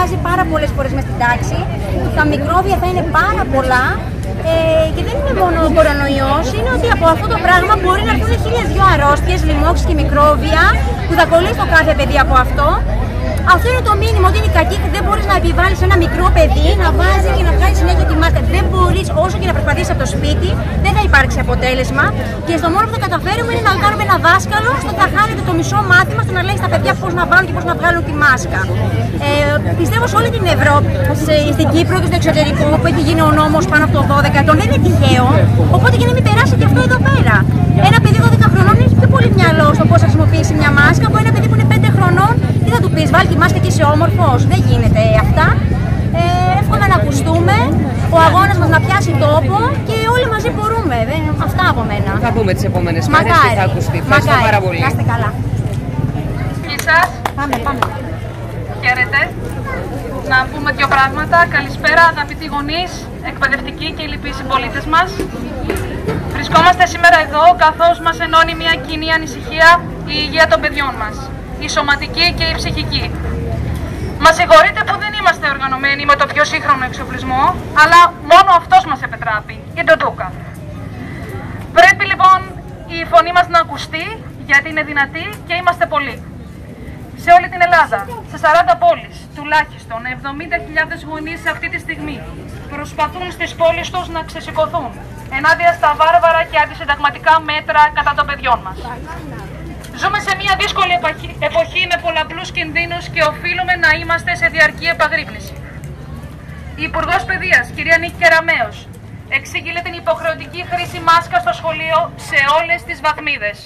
αλλάζει πάρα πολλές φορές μες στην τάξη. Τα μικρόβια θα είναι πάρα πολλά ε, και δεν είναι μόνο ο κορονοϊός, είναι ότι από αυτό το πράγμα μπορεί να έρθουν χίλιες δυο αρρώστιες, λοιμώξεις και μικρόβια που θα κολλήσει το κάθε παιδί από αυτό. Αυτό είναι το μήνυμα ότι είναι κακή και δεν μπορείς να επιβάλλεις ένα μικρό παιδί να βάζει και να βγάζει συνέχεια τη μάσκα. Δεν μπορείς, όσο και να προσπαθήσει από το σπίτι, δεν θα υπάρξει αποτέλεσμα. Και στο μόνο που θα καταφέρουμε είναι να κάνουμε ένα δάσκαλο στο θα χάνεται το μισό μάθημα στο να λέει στα παιδιά πώς να βάλουν και πώς να βγάλουν τη μάσκα. Ε, πιστεύω σε όλη την Ευρώπη, σε, στην Κύπρο και στο εξωτερικό, που έχει γίνει ο νόμος πάνω από το 12 ετών, δεν είναι τυχαίο. Οπότε και να μην περάσει και αυτό εδώ πέρα. Ένα παιδί 12 χρονών έχει πιο πολύ μυαλό στο πώς θα χρησιμοποιήσει μια μάσκα από ένα παιδί που είναι 5 χρονών. Τι θα του πεις, βάλει τη μάσκα και είσαι όμορφος. Δεν γίνεται αυτά. Ε, εύχομαι να ακουστούμε, ο αγώνας μας να πιάσει τόπο και όλοι μαζί μπορούμε. Δεν, αυτά από μένα. Θα πούμε τις επόμενες μέρες και θα ακουστεί. Ευχαριστώ Μακάρι. πάρα πολύ. Να είστε καλά. Γεια σας. Πάμε, πάμε. Χαίρετε. Να πούμε δύο πράγματα. Καλησπέρα αγαπητοί γονείς, εκπαιδευτικοί και οι λοιποί συμπολίτες μας. Βρισκόμαστε σήμερα εδώ καθώς μας ενώνει μια κοινή ανησυχία η υγεία των παιδιών μας. Η σωματική και η ψυχική. Μας συγχωρείτε που δεν είμαστε οργανωμένοι με το πιο σύγχρονο εξοπλισμό, αλλά μόνο αυτός μας επιτράπει, η Ντοντούκα. Πρέπει λοιπόν η φωνή μας να ακουστεί, γιατί είναι δυνατή και είμαστε πολλοί σε όλη την Ελλάδα, σε 40 πόλεις, τουλάχιστον 70.000 γονείς αυτή τη στιγμή προσπαθούν στις πόλεις τους να ξεσηκωθούν ενάντια στα βάρβαρα και αντισυνταγματικά μέτρα κατά των παιδιών μας. Ζούμε σε μια δύσκολη επαχή- εποχή με πολλαπλούς κινδύνους και οφείλουμε να είμαστε σε διαρκή επαγρύπνηση. Η Υπουργός Παιδείας, κυρία Νίκη Κεραμέως, εξήγηλε την υποχρεωτική χρήση μάσκα στο σχολείο σε όλες τις βαθμίδες.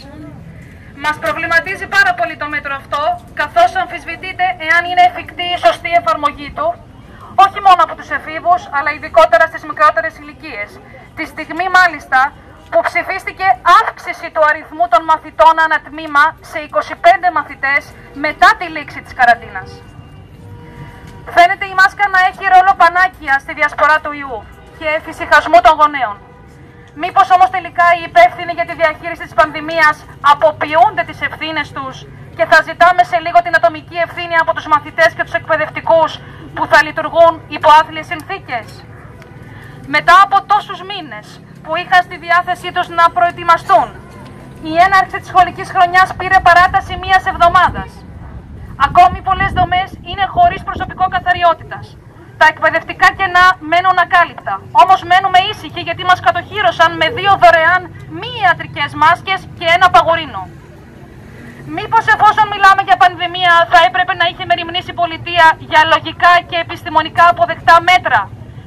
Μας προβληματίζει πάρα πολύ το μέτρο αυτό, καθώς αμφισβητείται εάν είναι εφικτή η σωστή εφαρμογή του, όχι μόνο από τους εφήβους, αλλά ειδικότερα στις μικρότερες ηλικίες. Τη στιγμή μάλιστα που ψηφίστηκε αύξηση του αριθμού των μαθητών ανατμήμα σε 25 μαθητές μετά τη λήξη της καραντίνας. Φαίνεται η μάσκα να έχει ρόλο πανάκια στη διασπορά του ιού και εφησυχασμού των γονέων. Μήπως όμως τελικά οι υπεύθυνοι για τη διαχείριση της πανδημίας αποποιούνται τις ευθύνες τους και θα ζητάμε σε λίγο την ατομική ευθύνη από τους μαθητές και τους εκπαιδευτικούς που θα λειτουργούν υπό άθλιες συνθήκες. Μετά από τόσους μήνες που είχαν στη διάθεσή τους να προετοιμαστούν, η έναρξη της σχολικής χρονιάς πήρε παράταση μίας εβδομάδας. Ακόμη πολλές δομές είναι χωρίς προσωπικό καθαριότητας. Τα εκπαιδευτικά κενά μένουν ακάλυπτα. Όμως μένουμε ήσυχοι γιατί μας κατοχύρωσαν με δύο δωρεάν μη ιατρικές μάσκες και ένα παγορίνο. Μήπως εφόσον μιλάμε για πανδημία θα έπρεπε να είχε μεριμνήσει η πολιτεία για λογικά και επιστημονικά αποδεκτά μέτρα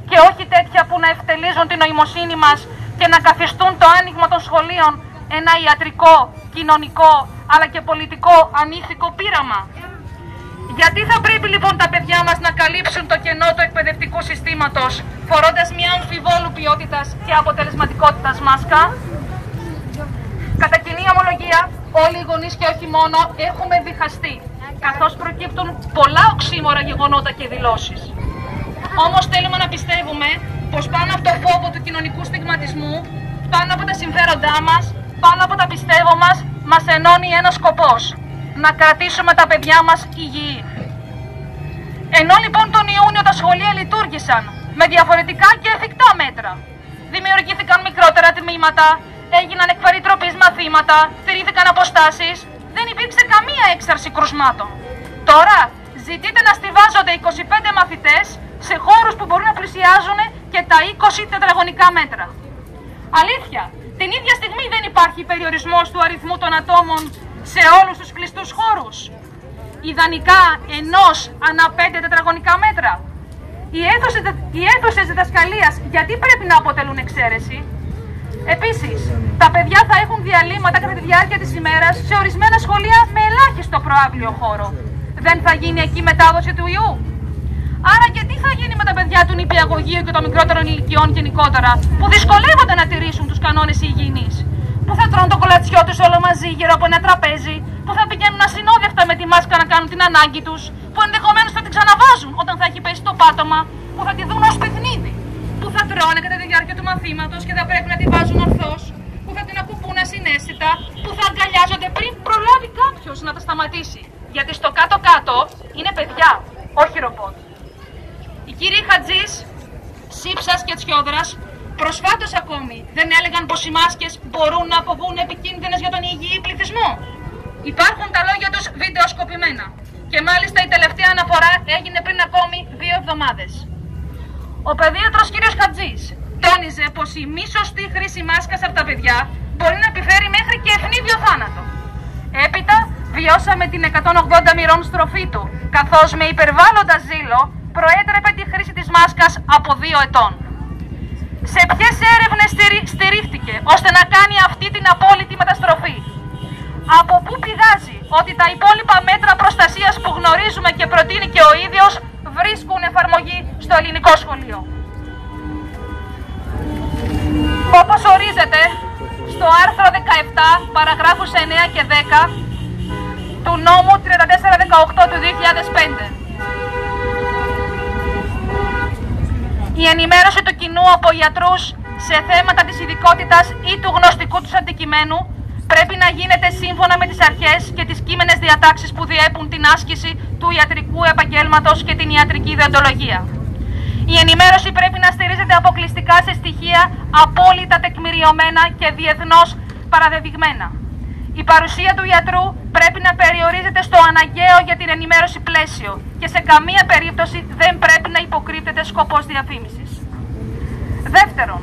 και όχι τέτοια που να ευτελίζουν την νοημοσύνη μας και να καθιστούν το άνοιγμα των σχολείων ένα ιατρικό, κοινωνικό αλλά και πολιτικό ανήθικο πείραμα. Γιατί θα πρέπει λοιπόν τα παιδιά μας να καλύψουν το κενό του εκπαιδευτικού συστήματος φορώντας μια αμφιβόλου ποιότητας και αποτελεσματικότητας μάσκα; Κατά κοινή ομολογία, όλοι οι γονείς και όχι μόνο έχουμε διχαστεί, καθώς προκύπτουν πολλά οξύμορα γεγονότα και δηλώσεις. Όμως θέλουμε να πιστεύουμε πως πάνω από το φόβο του κοινωνικού στιγματισμού, πάνω από τα συμφέροντά μας, πάνω από τα πιστεύω μας, μας ενώνει ένας σκοπός. Να κρατήσουμε τα παιδιά μας υγιή. Ενώ λοιπόν τον Ιούνιο τα σχολεία λειτουργήσαν με διαφορετικά και εφικτά μέτρα. Δημιουργήθηκαν μικρότερα τμήματα, έγιναν εκφαρή τροπής μαθήματα, τηρήθηκαν αποστάσεις, δεν υπήρξε καμία έξαρση κρουσμάτων. Τώρα ζητείτε να στηβάζονται 25 μαθητές σε χώρους που μπορούν να πλησιάζουν και τα 20 τετραγωνικά μέτρα. Αλήθεια, την ίδια στιγμή δεν υπάρχει περιορισμός του αριθμού των ατόμων σε όλους τους κλειστούς χώρους. Ιδανικά ενός ανά 5 τετραγωνικά μέτρα. Οι αίθουσες, οι αίθουσες διδασκαλίας γιατί πρέπει να αποτελούν εξαίρεση; Επίσης, τα παιδιά θα έχουν διαλύματα κατά τη διάρκεια της ημέρας σε ορισμένα σχολεία με ελάχιστο προάβλιο χώρο. Δεν θα γίνει εκεί μετάδοση του ιού. Άρα και τι θα γίνει με τα παιδιά του νηπιαγωγείου και των μικρότερων ηλικιών γενικότερα, που δυσκολεύονται να τηρήσουν τους κανόνες υγιεινής, που θα τρώνε το κολατσιό τους όλο μαζί γύρω από ένα τραπέζι, που θα πηγαίνουν ασυνόδευτα με τη μάσκα να κάνουν την ανάγκη τους, που ενδεχομένως θα την ξαναβάζουν όταν θα έχει πέσει το πάτωμα, που θα τη δουν ως παιχνίδι, που θα τρώνε κατά τη διάρκεια του μαθήματος και θα πρέπει να τη βάζουν ορθώς, που θα την ακουπούν ασυναίσθητα, που θα αγκαλιάζονται πριν προλάβει κάποιος να τα σταματήσει. Γιατί στο κάτω-κάτω είναι παιδιά, όχι ρομπότ. Οι κύριοι Χατζής, Σύψας και Τσιόδρας προσφάτως ακόμη δεν έλεγαν πως οι μάσκες μπορούν να αποβούν επικίνδυνες για τον υγιή πληθυσμό. Υπάρχουν τα λόγια τους βιντεοσκοπημένα και μάλιστα η τελευταία αναφορά έγινε πριν ακόμη δύο εβδομάδες. Ο παιδίατρος κ. Χατζής τόνιζε πως η μη σωστή χρήση μάσκας από τα παιδιά μπορεί να επιφέρει μέχρι και ευνίδιο θάνατο. Έπειτα βιώσαμε την 180 μοιρών στροφή του, καθώς με υπερβάλλοντα ζήλο προέτρεπε τη χρήση της μάσκας από δύο ετών. Σε ποιες έρευνες στηρίχτηκε ώστε να κάνει αυτή την απόλυτη μεταστροφή; Από πού πηγάζει ότι τα υπόλοιπα μέτρα προστασίας που γνωρίζουμε και προτείνει και ο ίδιος βρίσκουν εφαρμογή στο ελληνικό σχολείο; Όπως ορίζεται στο άρθρο 17 παραγράφους 9 και 10 του νόμου 3418 του 2005. Η ενημέρωση του κοινού από ιατρούς σε θέματα της ειδικότητας ή του γνωστικού τους αντικειμένου πρέπει να γίνεται σύμφωνα με τις αρχές και τις κείμενες διατάξεις που διέπουν την άσκηση του ιατρικού επαγγέλματος και την ιατρική ιδεοντολογία. Η ενημέρωση πρέπει να στηρίζεται αποκλειστικά σε στοιχεία απόλυτα τεκμηριωμένα και διεθνώς παραδεδειγμένα. Η παρουσία του ιατρού πρέπει να περιορίζεται στο αναγκαίο για την ενημέρωση πλαίσιο και σε καμία περίπτωση δεν πρέπει να υποκρύπτεται σκοπός διαφήμισης. Δεύτερον,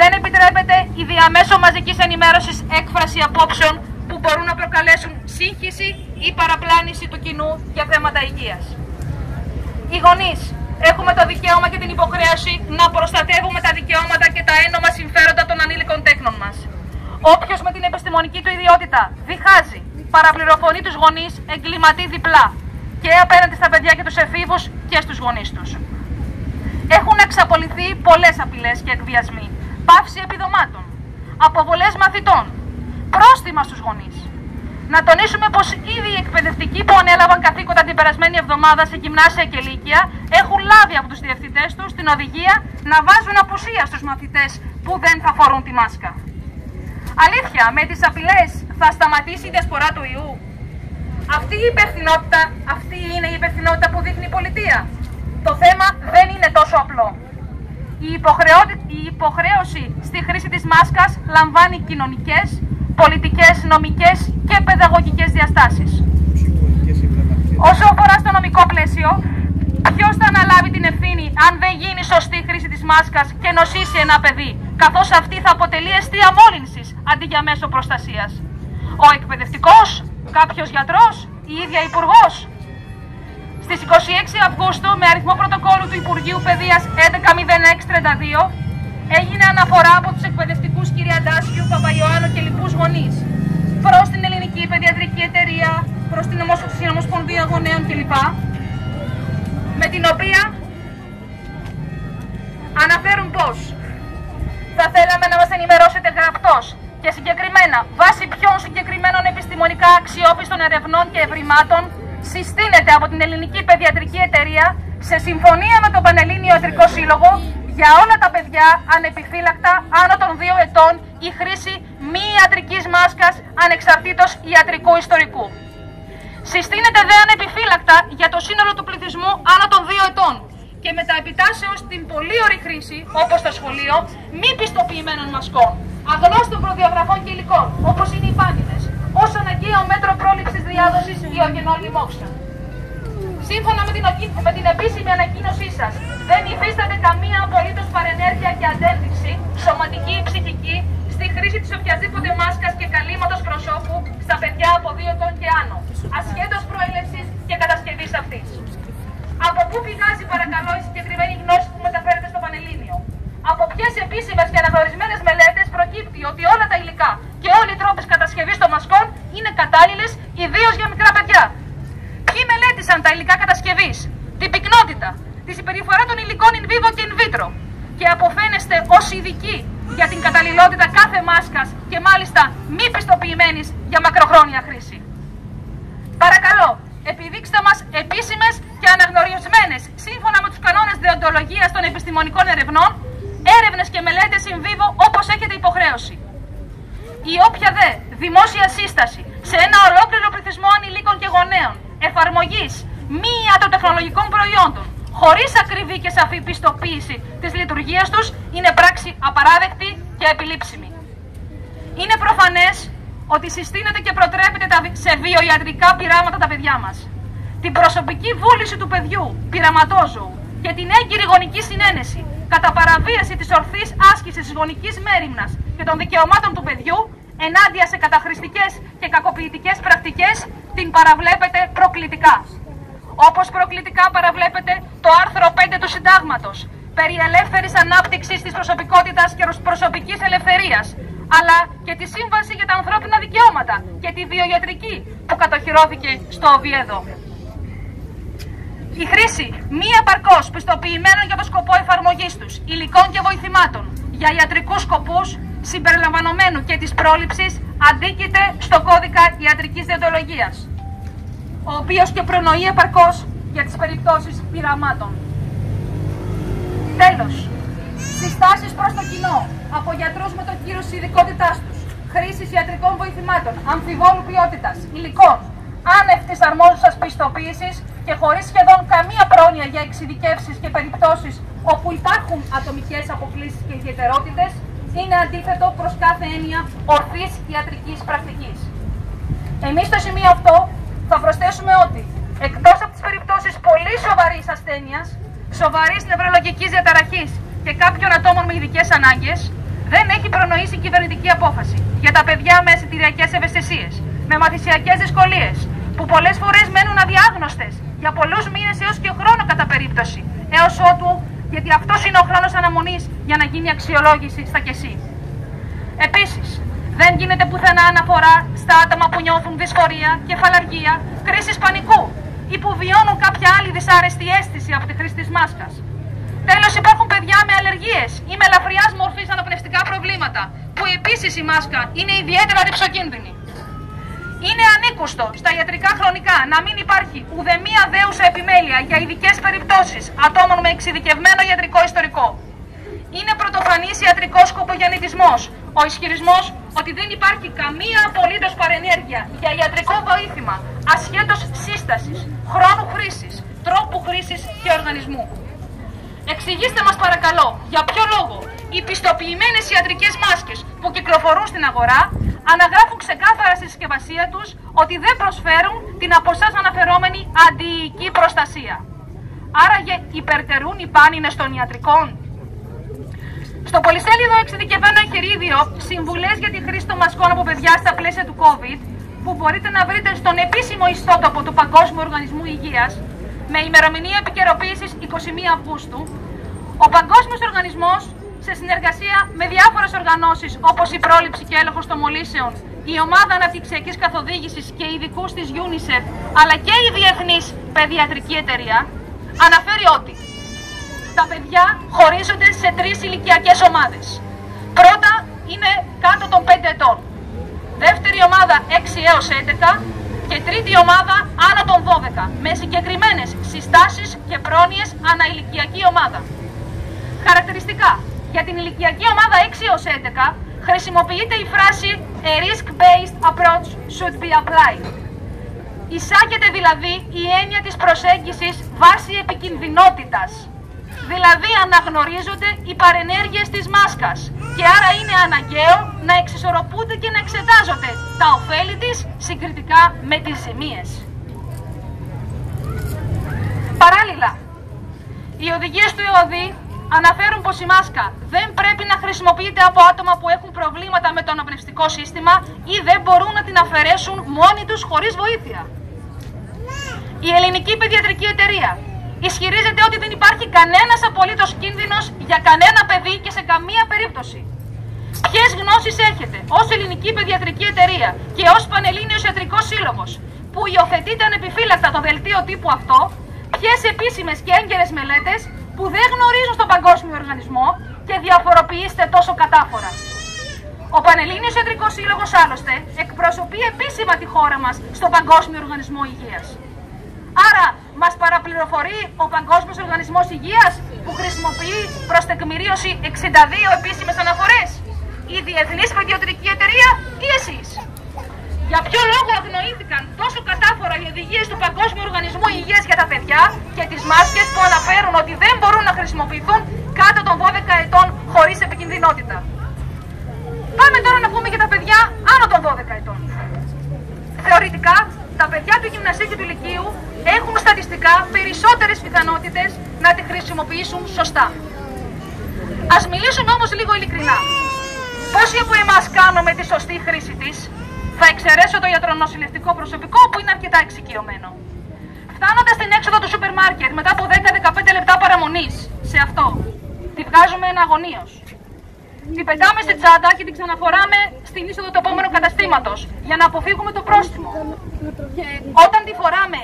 δεν επιτρέπεται η διαμέσω μαζικής ενημέρωσης έκφραση απόψεων που μπορούν να προκαλέσουν σύγχυση ή παραπλάνηση του κοινού για θέματα υγείας. Οι γονείς έχουμε το δικαίωμα και την υποχρέωση να προστατεύουμε τα δικαιώματα και τα ένομα συμφέροντα των ανήλικων τέκνων μας. Όποιος με την επιστημονική του ιδιότητα διχάζει, παραπληροφωνεί τους γονείς, εγκληματεί διπλά και απέναντι στα παιδιά και τους εφήβους και στους γονείς τους. Έχουν εξαπολυθεί πολλές απειλές και εκβιασμοί, πάυση επιδομάτων, αποβολές μαθητών, πρόστιμα στους γονείς. Να τονίσουμε πως ήδη οι εκπαιδευτικοί που ανέλαβαν καθήκοντα την περασμένη εβδομάδα σε γυμνάσια και λύκεια έχουν λάβει από τους διευθυντές τους την οδηγία να βάζουν απουσία στους μαθητές που δεν θα φορούν τη μάσκα. Αλήθεια, με τις απειλές θα σταματήσει η διασπορά του ιού; Αυτή η υπευθυνότητα, αυτή είναι η υπευθυνότητα που δείχνει η πολιτεία. Το θέμα δεν είναι τόσο απλό. Η, η υποχρέωση στη χρήση της μάσκας λαμβάνει κοινωνικές, πολιτικές, νομικές και παιδαγωγικές διαστάσεις. Όσο αφορά στο νομικό πλαίσιο, ποιος θα αναλάβει την ευθύνη αν δεν γίνει σωστή χρήση της μάσκας και νοσήσει ένα παιδί, καθώς αυτή θα αποτελεί αιστεία μόλυνσης αντί για μέσο προστασίας; Ο εκπαιδευτικός, κάποιος γιατρός, η ίδια υπουργός; Στις 26 Αυγούστου, με αριθμό πρωτοκόλλου του Υπουργείου Παιδείας 110632, έγινε αναφορά από τους εκπαιδευτικούς κ. Αντάσιου, Παπαϊωάννου και λοιπούς γονείς προς την Ελληνική Παιδιατρική Εταιρεία, προς την Ομοσπονδία Γονέων κλπ. Με την οποία αναφέρουν πως θα θέλαμε να μας ενημερώσετε γραπτός και συγκεκριμένα βάσει ποιων συγκεκριμένων επιστημονικά αξιόπιστων ερευνών και ευρημάτων συστήνεται από την Ελληνική Παιδιατρική Εταιρεία σε συμφωνία με τον Πανελλήνιο Ιατρικό Σύλλογο για όλα τα παιδιά ανεπιφύλακτα άνω των δύο ετών η χρήση μη ιατρικής μάσκας ανεξαρτήτως ιατρικού ιστορικού. Συστήνεται δε ανεπιφύλακτα για το σύνολο του πληθυσμού άνω των δύο ετών και μετά επιτάσεως την πολύ ωρή χρήση, όπως στο σχολείο, μη πιστοποιημένων μασκών, αγνώστων προδιαγραφών και υλικών, όπως είναι οι πάνινες, ως αναγκαίο μέτρο πρόληψης διάδοσης ή ογενών λοιμόξεων. Σύμφωνα με την, με την επίσημη ανακοίνωσή σας, δεν υφίσταται καμία απολύτως παρενέργεια και αντένδειξη, σωματική ή ψυχική, στη χρήση της οποιασδήποτε μάσκας και καλύματος προσώπου στα παιδιά από 2 ετών και άνω, ασχέτως προέλευσης και κατασκευής αυτής. Από πού πηγάζει παρακαλώ η συγκεκριμένη γνώση που μεταφέρεται στο Πανελλήνιο; Από ποιες επίσημες και αναγνωρισμένες μελέτες προκύπτει ότι όλα τα υλικά και όλοι οι τρόποι κατασκευής των μασκών είναι κατάλληλες ιδίως για μικρά παιδιά; Ποιοι μελέτησαν τα υλικά κατασκευής, την πυκνότητα, τη συμπεριφορά των υλικών in vivo και in vitro; Και αποφαίνεστε ως ειδικοί για την καταλληλότητα κάθε μάσκας και μάλιστα μη πιστοποιημένης για μακροχρόνια χρήση. Παρακαλώ, επιδείξτε μας επίσημες και αναγνωρισμένες, σύμφωνα με τους κανόνες δεοντολογίας των επιστημονικών ερευνών, έρευνες και μελέτες in vivo όπως έχετε υποχρέωση. Η όποια δε δημόσια σύσταση σε ένα ολόκληρο πληθυσμό ανηλίκων και γονέων εφαρμογής μη ιατροτεχνολογικών προϊόντων χωρίς ακριβή και σαφή πιστοποίηση της λειτουργίας τους είναι πράξη απαράδεκτη και επιλήψιμη. Είναι προφανές ότι συστήνεται και προτρέπεται σε βιοιατρικά πειράματα τα παιδιά μας. Την προσωπική βούληση του παιδιού, πειραματόζωου και την έγκυρη γονική συνένεση κατά παραβίαση της ορθής άσκησης της γονικής μέρημνας και των δικαιωμάτων του παιδιού ενάντια σε καταχρηστικές και κακοποιητικές πρακτικές την παραβλέπετε προκλητικά. Όπως προκλητικά παραβλέπετε το άρθρο 5 του Συντάγματος περί ελεύθερης ανάπτυξης της προσωπικότητας και προσωπικής ελευθερίας αλλά και τη Σύμβαση για τα Ανθρώπινα Δικαιώματα και τη βιοιατρική που κατοχυρώθηκε στο Οβιέδο. Η χρήση μη επαρκώς πιστοποιημένων για το σκοπό εφαρμογής τους υλικών και βοηθημάτων για ιατρικούς σκοπούς συμπεριλαμβανομένου και της πρόληψης αντίκειται στο κώδικα ιατρικής διοντολογίας, ο οποίος και προνοεί επαρκώς για τις περιπτώσεις πειραμάτων. Τέλος, συστάσεις προς το κοινό από γιατρούς με το κύρος της ειδικότητάς τους, χρήσης ιατρικών βοηθημάτων, αμφιβόλου ποιότητας, υλικών, άνευ της αρμόζουσας πιστοποίησης και χωρίς σχεδόν καμία πρόνοια για εξειδικεύσεις και περιπτώσεις όπου υπάρχουν ατομικές αποκλήσεις και ιδιαιτερότητες, είναι αντίθετο προς κάθε έννοια ορθής ιατρικής πρακτικής. Εμείς στο σημείο αυτό θα προσθέσουμε ότι εκτός από τις περιπτώσεις πολύ σοβαρής ασθένειας, σοβαρής νευρολογικής διαταραχής και κάποιων ατόμων με ειδικές ανάγκες, δεν έχει προνοήσει κυβερνητική απόφαση για τα παιδιά με αισθητηριακές ευαισθησίες, με μαθησιακές δυσκολίες, που πολλές φορές μένουν αδιάγνωστες για πολλούς μήνες έως και χρόνο κατά περίπτωση, έως ότου γιατί αυτός είναι ο χρόνος αναμονής για να γίνει αξιολόγηση στα κεσί. Επίσης, δεν γίνεται πουθενά αναφορά στα άτομα που νιώθουν δυσφορία, κεφαλαργία, κρίση πανικού ή που βιώνουν κάποια άλλη δυσάρεστη αίσθηση από τη χρήση της μάσκας. Τέλος, υπάρχουν παιδιά με αλλεργίες ή με ελαφριάς μορφής αναπνευστικά προβλήματα, που επίσης η μάσκα είναι ιδιαίτερα ρηψοκίνδυνη. Είναι ανήκουστο στα ιατρικά χρονικά να μην υπάρχει ουδέμια δέουσα επιμέλεια για ειδικές περιπτώσεις ατόμων με εξειδικευμένο ιατρικό ιστορικό. Είναι πρωτοφανής ιατρικός σκοπογεννητισμός ο ισχυρισμός ότι δεν υπάρχει καμία απολύτως παρενέργεια για ιατρικό βοήθημα ασχέτως σύστασης, χρόνου χρήσης, τρόπου χρήσης και οργανισμού. Εξηγήστε μας παρακαλώ για ποιο λόγο οι πιστοποιημένες ιατρικές μάσκες που κυκλοφορούν στην αγορά αναγράφουν ξεκάθαρα στη συσκευασία τους ότι δεν προσφέρουν την από εσάς αναφερόμενη αντιοική προστασία. Άραγε υπερτερούν οι πάνινες των ιατρικών. Στο πολυσέλιδο εξειδικευμένο εγχειρίδιο Συμβουλές για τη χρήση των μασκών από παιδιά στα πλαίσια του COVID, που μπορείτε να βρείτε στον επίσημο ιστότοπο του Παγκόσμιου Οργανισμού Υγείας, με ημερομηνία επικαιροποίησης 21 Αυγούστου, ο Παγκόσμιος Οργανισμός σε συνεργασία με διάφορες οργανώσεις όπως η πρόληψη και έλεγχος των μολύσεων, η Ομάδα Αναπτυξιακής Καθοδήγησης και ειδικούς της UNICEF, αλλά και η Διεθνής Παιδιατρική Εταιρεία, αναφέρει ότι τα παιδιά χωρίζονται σε τρεις ηλικιακές ομάδες. Πρώτα είναι κάτω των 5 ετών. Δεύτερη ομάδα 6 έως 11 και τρίτη ομάδα άνω των 12 με συγκεκριμένες συστάσεις και πρόνοιες αναηλικιακή ομάδα. Χαρακτηριστικά για την ηλικιακή ομάδα 6 έως 11 χρησιμοποιείται η φράση A risk-based approach should be applied. Εισάγεται δηλαδή η έννοια της προσέγγισης βάση επικινδυνότητας. Δηλαδή αναγνωρίζονται οι παρενέργειες της μάσκας και άρα είναι αναγκαίο να εξισορροπούνται και να εξετάζονται τα ωφέλη της συγκριτικά με τις ζημίες. Παράλληλα, οι οδηγίες του ΕΟΔΗ αναφέρουν πως η μάσκα δεν πρέπει να χρησιμοποιείται από άτομα που έχουν προβλήματα με το αναπνευστικό σύστημα ή δεν μπορούν να την αφαιρέσουν μόνοι τους χωρίς βοήθεια. Η Ελληνική Παιδιατρική Εταιρεία ισχυρίζεται ότι δεν υπάρχει κανένας απολύτως κίνδυνος για κανένα παιδί και σε καμία περίπτωση. Ποιες γνώσεις έχετε ως Ελληνική Παιδιατρική Εταιρεία και ως Πανελλήνιος Ιατρικός Σύλλογος που υιοθετείτε ανεπιφύλακτα το δελτίο τύπου αυτό, ποιες επίσημες και έγκαιρες μελέτες που δεν γνωρίζουν στον Παγκόσμιο Οργανισμό και διαφοροποιήστε τόσο κατάφορα; Ο Πανελλήνιος Ιατρικός Σύλλογος άλλωστε εκπροσωπεί επίσημα τη χώρα μας στον Παγκόσμιο Οργανισμό Υγείας. Άρα μας παραπληροφορεί ο Παγκόσμιος Οργανισμός Υγείας που χρησιμοποιεί προς τεκμηρίωση 62 επίσημες αναφορές. Η Διεθνής Παιδιατρική Εταιρεία ή εσείς. Για ποιο λόγο αγνοήθηκαν τόσο κατάφορα οι οδηγίες του Παγκόσμιου Οργανισμού Υγείας για τα παιδιά και τις μάσκες που αναφέρουν ότι δεν μπορούν να χρησιμοποιηθούν κάτω των 12 ετών χωρίς επικινδυνότητα; Πάμε τώρα να πούμε για τα παιδιά άνω των 12 ετών. Θεωρητικά, τα παιδιά του γυμνασίου και του λυκείου έχουν στατιστικά περισσότερες πιθανότητες να τη χρησιμοποιήσουν σωστά. Ας μιλήσουμε όμως λίγο ειλικρινά. Πόσοι από εμάς κάνουμε τη σωστή χρήση της, θα εξαιρέσω το ιατρονοσηλευτικό προσωπικό που είναι αρκετά εξοικειωμένο. Φτάνοντας στην έξοδο του σούπερ μάρκετ μετά από 10-15 λεπτά παραμονής σε αυτό, τη βγάζουμε εναγωνίως. Την πετάμε στη τσάντα και την ξαναφοράμε στην είσοδο του επόμενου καταστήματος για να αποφύγουμε το πρόστιμο. Και όταν τη φοράμε,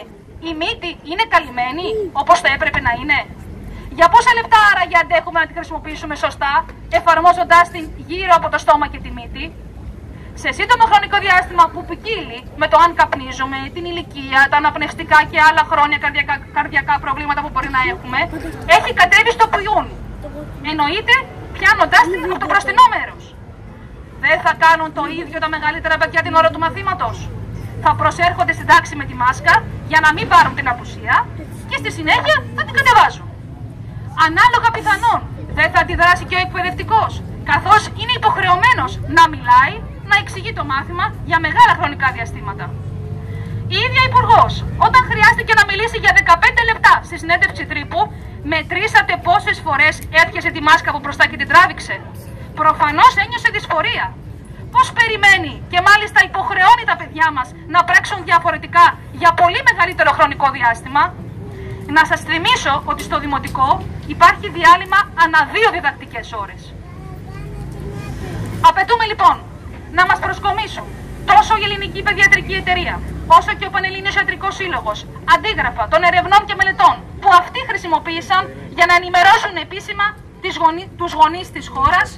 η μύτη είναι καλυμμένη όπως θα έπρεπε να είναι. Για πόσα λεπτά άραγε αντέχουμε να τη χρησιμοποιήσουμε σωστά, εφαρμόζοντάς την γύρω από το στόμα και τη μύτη, σε σύντομο χρονικό διάστημα που ποικίλει με το αν καπνίζουμε, την ηλικία, τα αναπνευστικά και άλλα χρόνια καρδιακά, καρδιακά προβλήματα που μπορεί να έχουμε, έχει κατέβει στο πουλιούν. Εννοείται πιάνοντά την από το μπροστινό μέρο. Δεν θα κάνουν το ίδιο τα μεγαλύτερα παιδιά την ώρα του μαθήματος. Θα προσέρχονται στην τάξη με τη μάσκα για να μην πάρουν την απουσία και στη συνέχεια θα την κατεβάζουν. Ανάλογα πιθανόν δεν θα αντιδράσει και ο εκπαιδευτικός, καθώς είναι υποχρεωμένος να μιλάει να εξηγεί το μάθημα για μεγάλα χρονικά διαστήματα. Η ίδια Υπουργός, όταν χρειάστηκε να μιλήσει για 15 λεπτά στη συνέντευξη τρύπου, μετρήσατε πόσες φορές έπιασε τη μάσκα από μπροστά και την τράβηξε; Προφανώς ένιωσε δυσφορία. Πώς περιμένει και μάλιστα υποχρεώνει τα παιδιά μας να πράξουν διαφορετικά για πολύ μεγαλύτερο χρονικό διάστημα; Να σας θυμίσω ότι στο Δημοτικό υπάρχει διάλειμμα ανά δύο διδακτικές ώρες. Απαιτούμε λοιπόν να μας προσκομίσουν τόσο η Ελληνική Παιδιατρική Εταιρεία, όσο και ο Πανελλήνιος Ιατρικός Σύλλογος, αντίγραφα των ερευνών και μελετών που αυτοί χρησιμοποίησαν για να ενημερώσουν επίσημα τις γονεί, τους γονείς της χώρας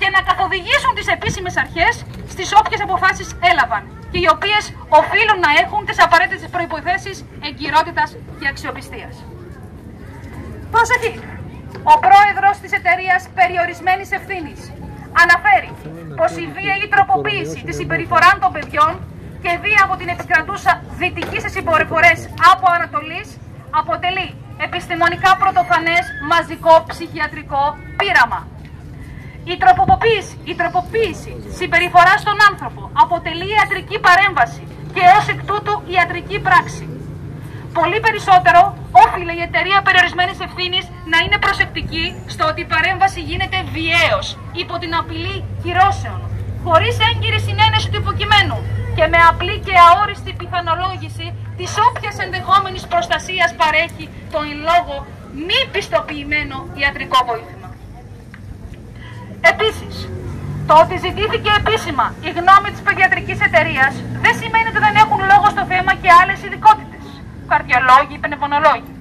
και να καθοδηγήσουν τις επίσημες αρχές στις όποιες αποφάσεις έλαβαν και οι οποίες οφείλουν να έχουν τις απαραίτητες προϋποθέσεις εγκυρότητας και αξιοπιστίας. Προσεχή! Ο πρόεδρος της εταιρείας περιορισμένης ευθύνης αναφέρει πως η βίαιη τροποποίηση της συμπεριφορά των παιδιών και βία από την επικρατούσα δυτική σε συμπεριφορές από Ανατολής αποτελεί επιστημονικά πρωτοφανές μαζικό ψυχιατρικό πείραμα. Η τροποποίηση, η τροποποίηση συμπεριφοράς στον άνθρωπο αποτελεί ιατρική παρέμβαση και ως εκ τούτου ιατρική πράξη. Πολύ περισσότερο όφιλε η εταιρεία περιορισμένης ευθύνης να είναι προσεκτική στο ότι η παρέμβαση γίνεται βιαίως, υπό την απειλή κυρώσεων, χωρίς έγκυρη συνένεση του υποκειμένου και με απλή και αόριστη πιθανολόγηση της όποιας ενδεχόμενης προστασίας παρέχει το εν λόγω μη πιστοποιημένο ιατρικό βοήθημα. Επίσης, το ότι ζητήθηκε επίσημα η γνώμη της παιδιατρικής εταιρείας δεν σημαίνει ότι δεν έχουν λόγο στο θέμα και άλλες ειδικότητες, καρδιολόγοι, πνευμονολόγοι.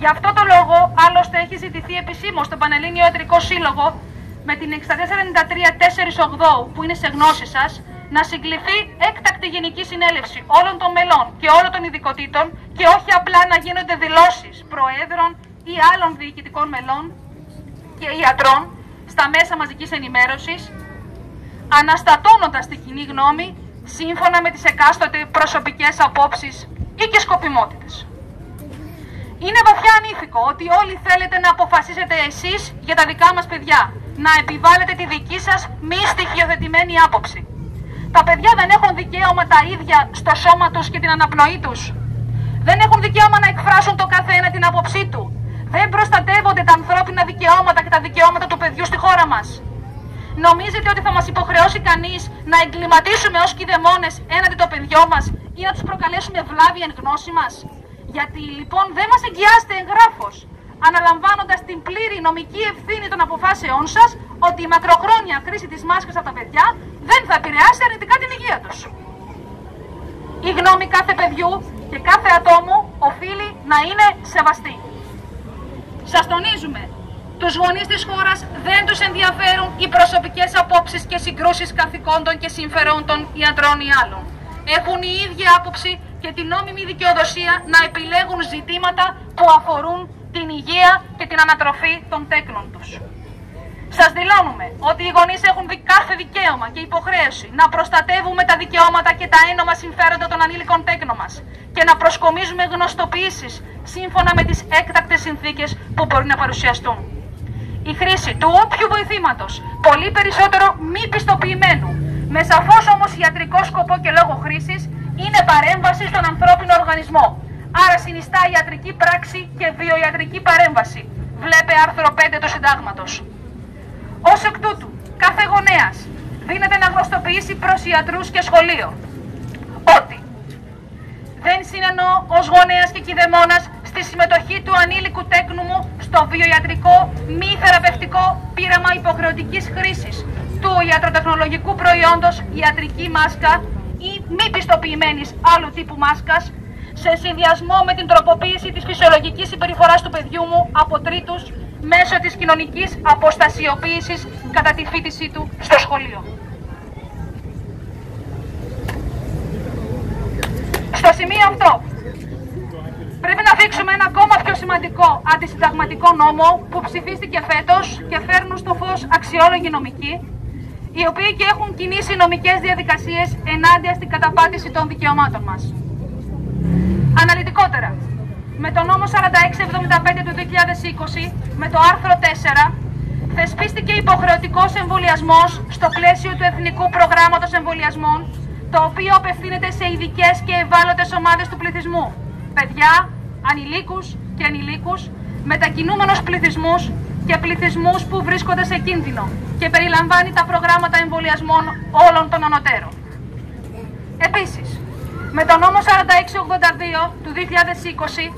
Γι' αυτό το λόγο, άλλωστε, έχει ζητηθεί επισήμως στον Πανελλήνιο Ιατρικό Σύλλογο με την 6493-4 που είναι σε γνώση σας, να συγκληθεί έκτακτη γενική συνέλευση όλων των μελών και όλων των ειδικοτήτων και όχι απλά να γίνονται δηλώσεις προέδρων ή άλλων διοικητικών μελών και ιατρών στα μέσα μαζικής ενημέρωσης, αναστατώνοντας την κοινή γνώμη σύμφωνα με τις εκάστοτε προσωπικές απόψεις ή και σκοπιμότητες. Είναι βαθιά ανήθικο ότι όλοι θέλετε να αποφασίσετε εσείς για τα δικά μας παιδιά, να επιβάλλετε τη δική σας μη στοιχειοθετημένη άποψη. Τα παιδιά δεν έχουν δικαίωμα τα ίδια στο σώμα τους και την αναπνοή τους. Δεν έχουν δικαίωμα να εκφράσουν το καθένα την άποψή του. Δεν προστατεύονται τα ανθρώπινα δικαιώματα και τα δικαιώματα του παιδιού στη χώρα μας. Νομίζετε ότι θα μας υποχρεώσει κανείς να εγκληματίσουμε ως κηδεμόνες έναντι το παιδιό μας ή να τους προκαλέσουμε βλάβη εν γνώση μας; Γιατί λοιπόν δεν μας εγγυάστε εγγράφος, αναλαμβάνοντας την πλήρη νομική ευθύνη των αποφάσεών σας ότι η μακροχρόνια χρήση της μάσκας από τα παιδιά δεν θα επηρεάσει αρνητικά την υγεία τους. Η γνώμη κάθε παιδιού και κάθε ατόμου οφείλει να είναι σεβαστή. Σας τονίζουμε, τους γονείς της χώρας δεν τους ενδιαφέρουν οι προσωπικές απόψεις και συγκρούσεις καθηκόντων και συμφερόντων ιατρών ή άλλων. Έχουν η ίδια άποψη και την νόμιμη δικαιοδοσία να επιλέγουν ζητήματα που αφορούν την υγεία και την ανατροφή των τέκνων τους. Σας δηλώνουμε ότι οι γονείς έχουν δει κάθε δικαίωμα και υποχρέωση να προστατεύουμε τα δικαιώματα και τα ένομα συμφέροντα των ανήλικων τέκνων μας και να προσκομίζουμε γνωστοποιήσεις σύμφωνα με τις έκτακτες συνθήκες που μπορεί να παρουσιαστούν. Η χρήση του όποιου βοηθήματος, πολύ περισσότερο μη πιστοποιημένου, με σαφώς όμως ιατρικό σκοπό και λόγο χρήσης, είναι παρέμβαση στον ανθρώπινο οργανισμό. Άρα συνιστά ιατρική πράξη και βιοιατρική παρέμβαση. Βλέπε άρθρο 5 του Συντάγματος. Ω εκ τούτου, κάθε γονέας δίνεται να γνωστοποιήσει προς ιατρούς και σχολείο. Ότι δεν συνενώ ως γονέας και κηδεμόνα στη συμμετοχή του ανήλικου τέκνου μου στο βιοιατρικό μη θεραπευτικό πείραμα υποχρεωτικής χρήσης του ιατροτεχνολογικού προϊόντος ιατρική μάσκα ή μη πιστοποιημένης άλλου τύπου μάσκας σε συνδυασμό με την τροποποίηση της φυσιολογικής συμπεριφοράς του παιδιού μου από τρίτους μέσω της κοινωνικής αποστασιοποίησης κατά τη φίτησή του στο σχολείο. Στο σημείο αυτό πρέπει να δείξουμε ένα ακόμα πιο σημαντικό αντισυνταγματικό νόμο που ψηφίστηκε φέτος και φέρνουν στο φως αξιόλογοι νομικοί οι οποίοι και έχουν κινήσει νομικές διαδικασίες ενάντια στην καταπάτηση των δικαιωμάτων μας. Αναλυτικότερα, με το νόμο 4675 του 2020, με το άρθρο 4, θεσπίστηκε υποχρεωτικός εμβολιασμός στο πλαίσιο του Εθνικού Προγράμματος Εμβολιασμών, το οποίο απευθύνεται σε ειδικές και ευάλωτες ομάδες του πληθυσμού, παιδιά, ανηλίκους και ανηλίκους, μετακινούμενους πληθυσμούς και πληθυσμούς που βρίσκονται σε κίνδυνο και περιλαμβάνει τα προγράμματα εμβολιασμών όλων των ανωτέρων. Επίσης, με τον νόμο 4682 του 2020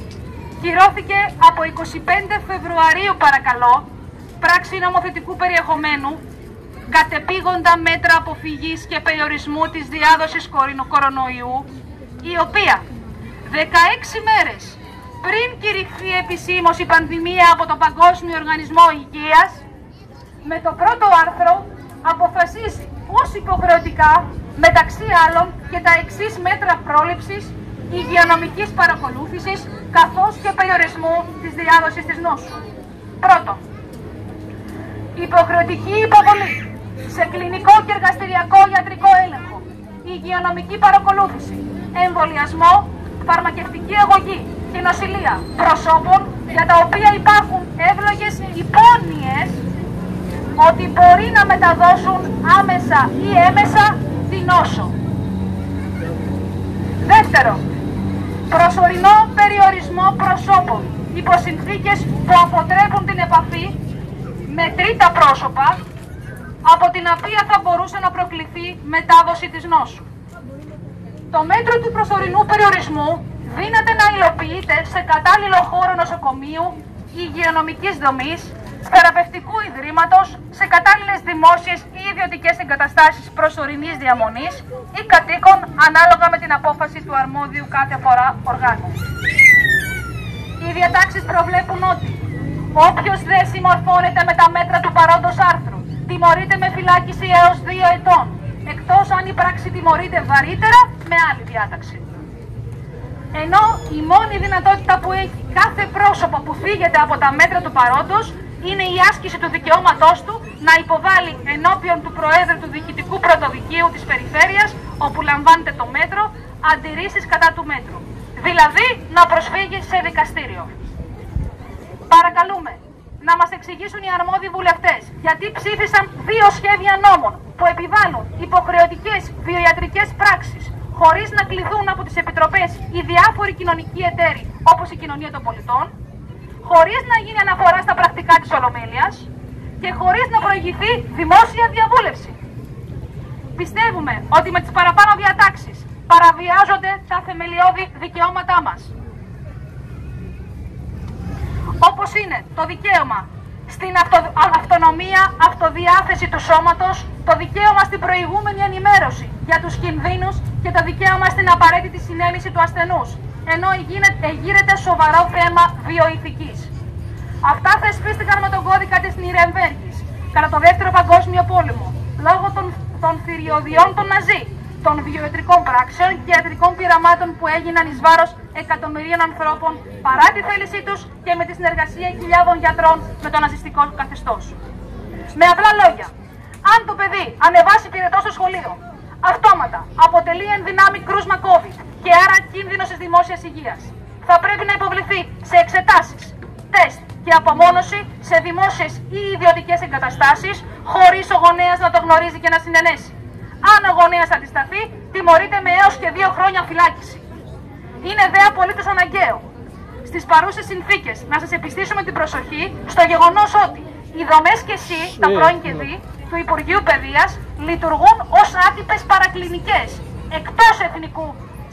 κυρώθηκε από 25 Φεβρουαρίου παρακαλώ πράξη νομοθετικού περιεχομένου κατεπήγοντα μέτρα αποφυγής και περιορισμού της διάδοσης κορονοϊού η οποία 16 μέρες πριν κηρυχθεί επισήμως η πανδημία από τον Παγκόσμιο Οργανισμό Υγείας με το πρώτο άρθρο αποφασίζει ως υποχρεωτικά μεταξύ άλλων και τα εξής μέτρα πρόληψης υγειονομικής παρακολούθησης καθώς και περιορισμού της διάδοσης της νόσου. Πρώτον, υποχρεωτική υποβολή σε κλινικό και εργαστηριακό ιατρικό έλεγχο, υγειονομική παρακολούθηση, εμβολιασμό, φαρμακευτική αγωγή και νοσηλεία προσώπων για τα οποία υπάρχουν εύλογες υπόνοιες ότι μπορεί να μεταδώσουν άμεσα ή έμεσα την νόσο. Δεύτερο, προσωρινό περιορισμό προσώπων υπό συνθήκες που αποτρέπουν την επαφή με τρίτα πρόσωπα από την οποία θα μπορούσε να προκληθεί μετάδοση της νόσου. Το μέτρο του προσωρινού περιορισμού δύναται να υλοποιείται σε κατάλληλο χώρο νοσοκομείου ή υγειονομικής δομής θεραπευτικού ιδρύματος σε κατάλληλες δημόσιες ή ιδιωτικές εγκαταστάσεις προσωρινής διαμονής ή κατοίκων ανάλογα με την απόφαση του αρμόδιου κάθε φορά οργάνου. Οι διατάξεις προβλέπουν ότι όποιος δεν συμμορφώνεται με τα μέτρα του παρόντος άρθρου τιμωρείται με φυλάκιση έως 2 ετών, εκτός αν η πράξη τιμωρείται βαρύτερα με άλλη διάταξη. Ενώ η μόνη δυνατότητα που έχει κάθε πρόσωπο που φύγεται από τα μέτρα του παρόντος είναι η άσκηση του δικαιώματός του να υποβάλει ενώπιον του Προέδρου του Διοικητικού Πρωτοδικείου της Περιφέρειας, όπου λαμβάνεται το μέτρο, αντιρρήσεις κατά του μέτρου. Δηλαδή να προσφύγει σε δικαστήριο. Παρακαλούμε να μας εξηγήσουν οι αρμόδιοι βουλευτές γιατί ψήφισαν δύο σχέδια νόμων που επιβάλλουν υποχρεωτικές βιοιατρικές πράξεις χωρίς να κληθούν από τις επιτροπές οι διάφοροι κοινωνικοί εταίροι όπως η κοινωνία των πολιτών χωρίς να γίνει αναφορά στα πρακτικά της Ολομέλειας και χωρίς να προηγηθεί δημόσια διαβούλευση. Πιστεύουμε ότι με τις παραπάνω διατάξεις παραβιάζονται τα θεμελιώδη δικαιώματά μας. Όπως είναι το δικαίωμα στην αυτονομία, αυτοδιάθεση του σώματος, το δικαίωμα στην προηγούμενη ενημέρωση για τους κινδύνους και το δικαίωμα στην απαραίτητη συνένεση του ασθενούς, ενώ εγείρεται σοβαρό θέμα βιοειθικής. Αυτά θεσπίστηκαν με τον κώδικα της Νιρεμβέργης κατά το δεύτερο παγκόσμιο πόλεμο, λόγω των, των θηριωδιών των Ναζί, των βιοετρικών πράξεων και ιατρικών πειραμάτων που έγιναν εις βάρος εκατομμυρίων ανθρώπων παρά τη θέλησή τους και με τη συνεργασία χιλιάδων γιατρών με το ναζιστικό καθεστώς. Με απλά λόγια, αν το παιδί ανεβάσει πυρετό στο σχολείο, αυτόματα αποτελεί ενδυνάμει κρούσμα COVID και άρα κίνδυνο της δημόσιας υγείας. Θα πρέπει να υποβληθεί σε εξετάσεις, τεστ και απομόνωση σε δημόσιες ή ιδιωτικές εγκαταστάσεις, χωρίς ο γονέας να το γνωρίζει και να συνενέσει. Αν ο γονέας αντισταθεί, τιμωρείται με έως και δύο χρόνια φυλάκιση. Είναι δε απολύτως αναγκαίο στις παρούσες συνθήκες να σας επιστήσουμε την προσοχή στο γεγονός ότι οι δομές και εσύ, τα ναι, πρώην και ναι. δι, του Υπουργείου Παιδείας λειτουργούν ως άτυπες παρακλινικές εκτός εθνικού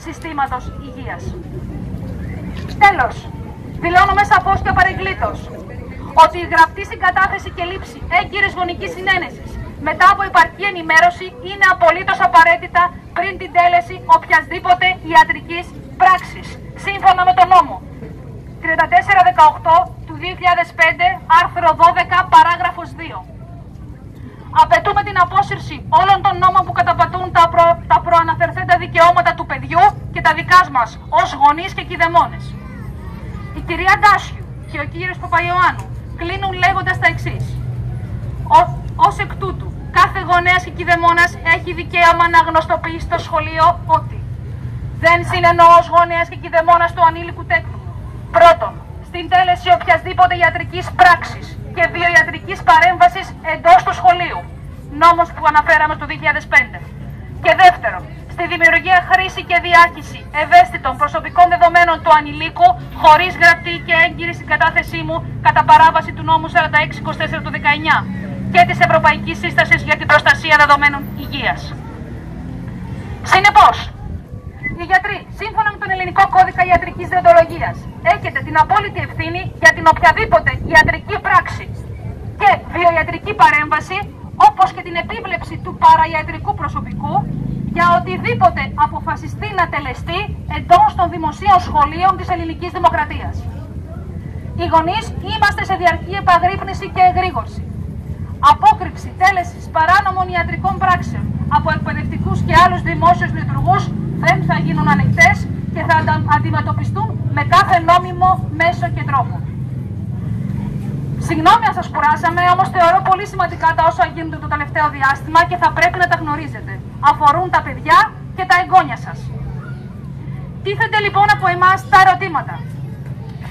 συστήματος υγείας. Τέλος, δηλώνω μέσα από και απαρεγκλήτω ότι η γραπτή συγκατάθεση και λήψη έγκυρης γονικής συνένεσης μετά από υπαρκή ενημέρωση είναι απολύτως απαραίτητα πριν την τέλεση οποιασδήποτε ιατρικής πράξης, σύμφωνα με τον νόμο 3418 του 2005, άρθρο 12, παράγραφος 2. Απαιτούμε την απόσυρση όλων των νόμων που καταπατούν τα, προ, τα προαναφερθέντα δικαιώματα του παιδιού και τα δικά μας ως γονείς και κηδεμόνες. Η κυρία Ντάσιου και ο κύριος Παπαϊωάννου κλείνουν λέγοντας τα εξής. Ως εκ τούτου, κάθε γονέας και κηδεμόνας έχει δικαίωμα να γνωστοποιήσει στο σχολείο ότι δεν συνεννοώ ως γονέας και κηδεμόνας του ανήλικου τέκνου. Πρώτον, στην τέλεση οποιασδήποτε ιατρικής πράξης και βιοιατρικής παρέμβασης εντός του σχολείου. Νόμος που αναφέραμε στο 2005. Και δεύτερον, στη δημιουργία, χρήση και διάχυση ευαίσθητων προσωπικών δεδομένων του ανηλίκου χωρίς γραπτή και έγκυρη συγκατάθεσή μου κατά παράβαση του νόμου 4624 του 19 και της Ευρωπαϊκής Σύστασης για την Προστασία Δεδομένων Υγείας. Συνεπώς, οι γιατροί, σύμφωνα με τον Ελληνικό Κώδικα Ιατρικής Διοντολογίας, έχετε την απόλυτη ευθύνη για την οποιαδήποτε ιατρική πράξη και βιοιατρική παρέμβαση, όπως και την επίβλεψη του παραϊατρικού προσωπικού, για οτιδήποτε αποφασιστεί να τελεστεί εντός των δημοσίων σχολείων της ελληνικής δημοκρατίας. Οι γονείς είμαστε σε διαρκή επαγρύπνηση και εγρήγορση απόκρυψη τέλεσης παράνομων ιατρικών πράξεων από εκπαιδευτικούς και άλλους δημόσιους λειτουργούς δεν θα γίνουν ανοιχτές και θα αντιμετωπιστούν με κάθε νόμιμο μέσο και τρόπο. Συγγνώμη αν σας κουράσαμε, όμως θεωρώ πολύ σημαντικά τα όσα γίνονται το τελευταίο διάστημα και θα πρέπει να τα γνωρίζετε. Αφορούν τα παιδιά και τα εγγόνια σας. Τίθενται λοιπόν από εμάς τα ερωτήματα.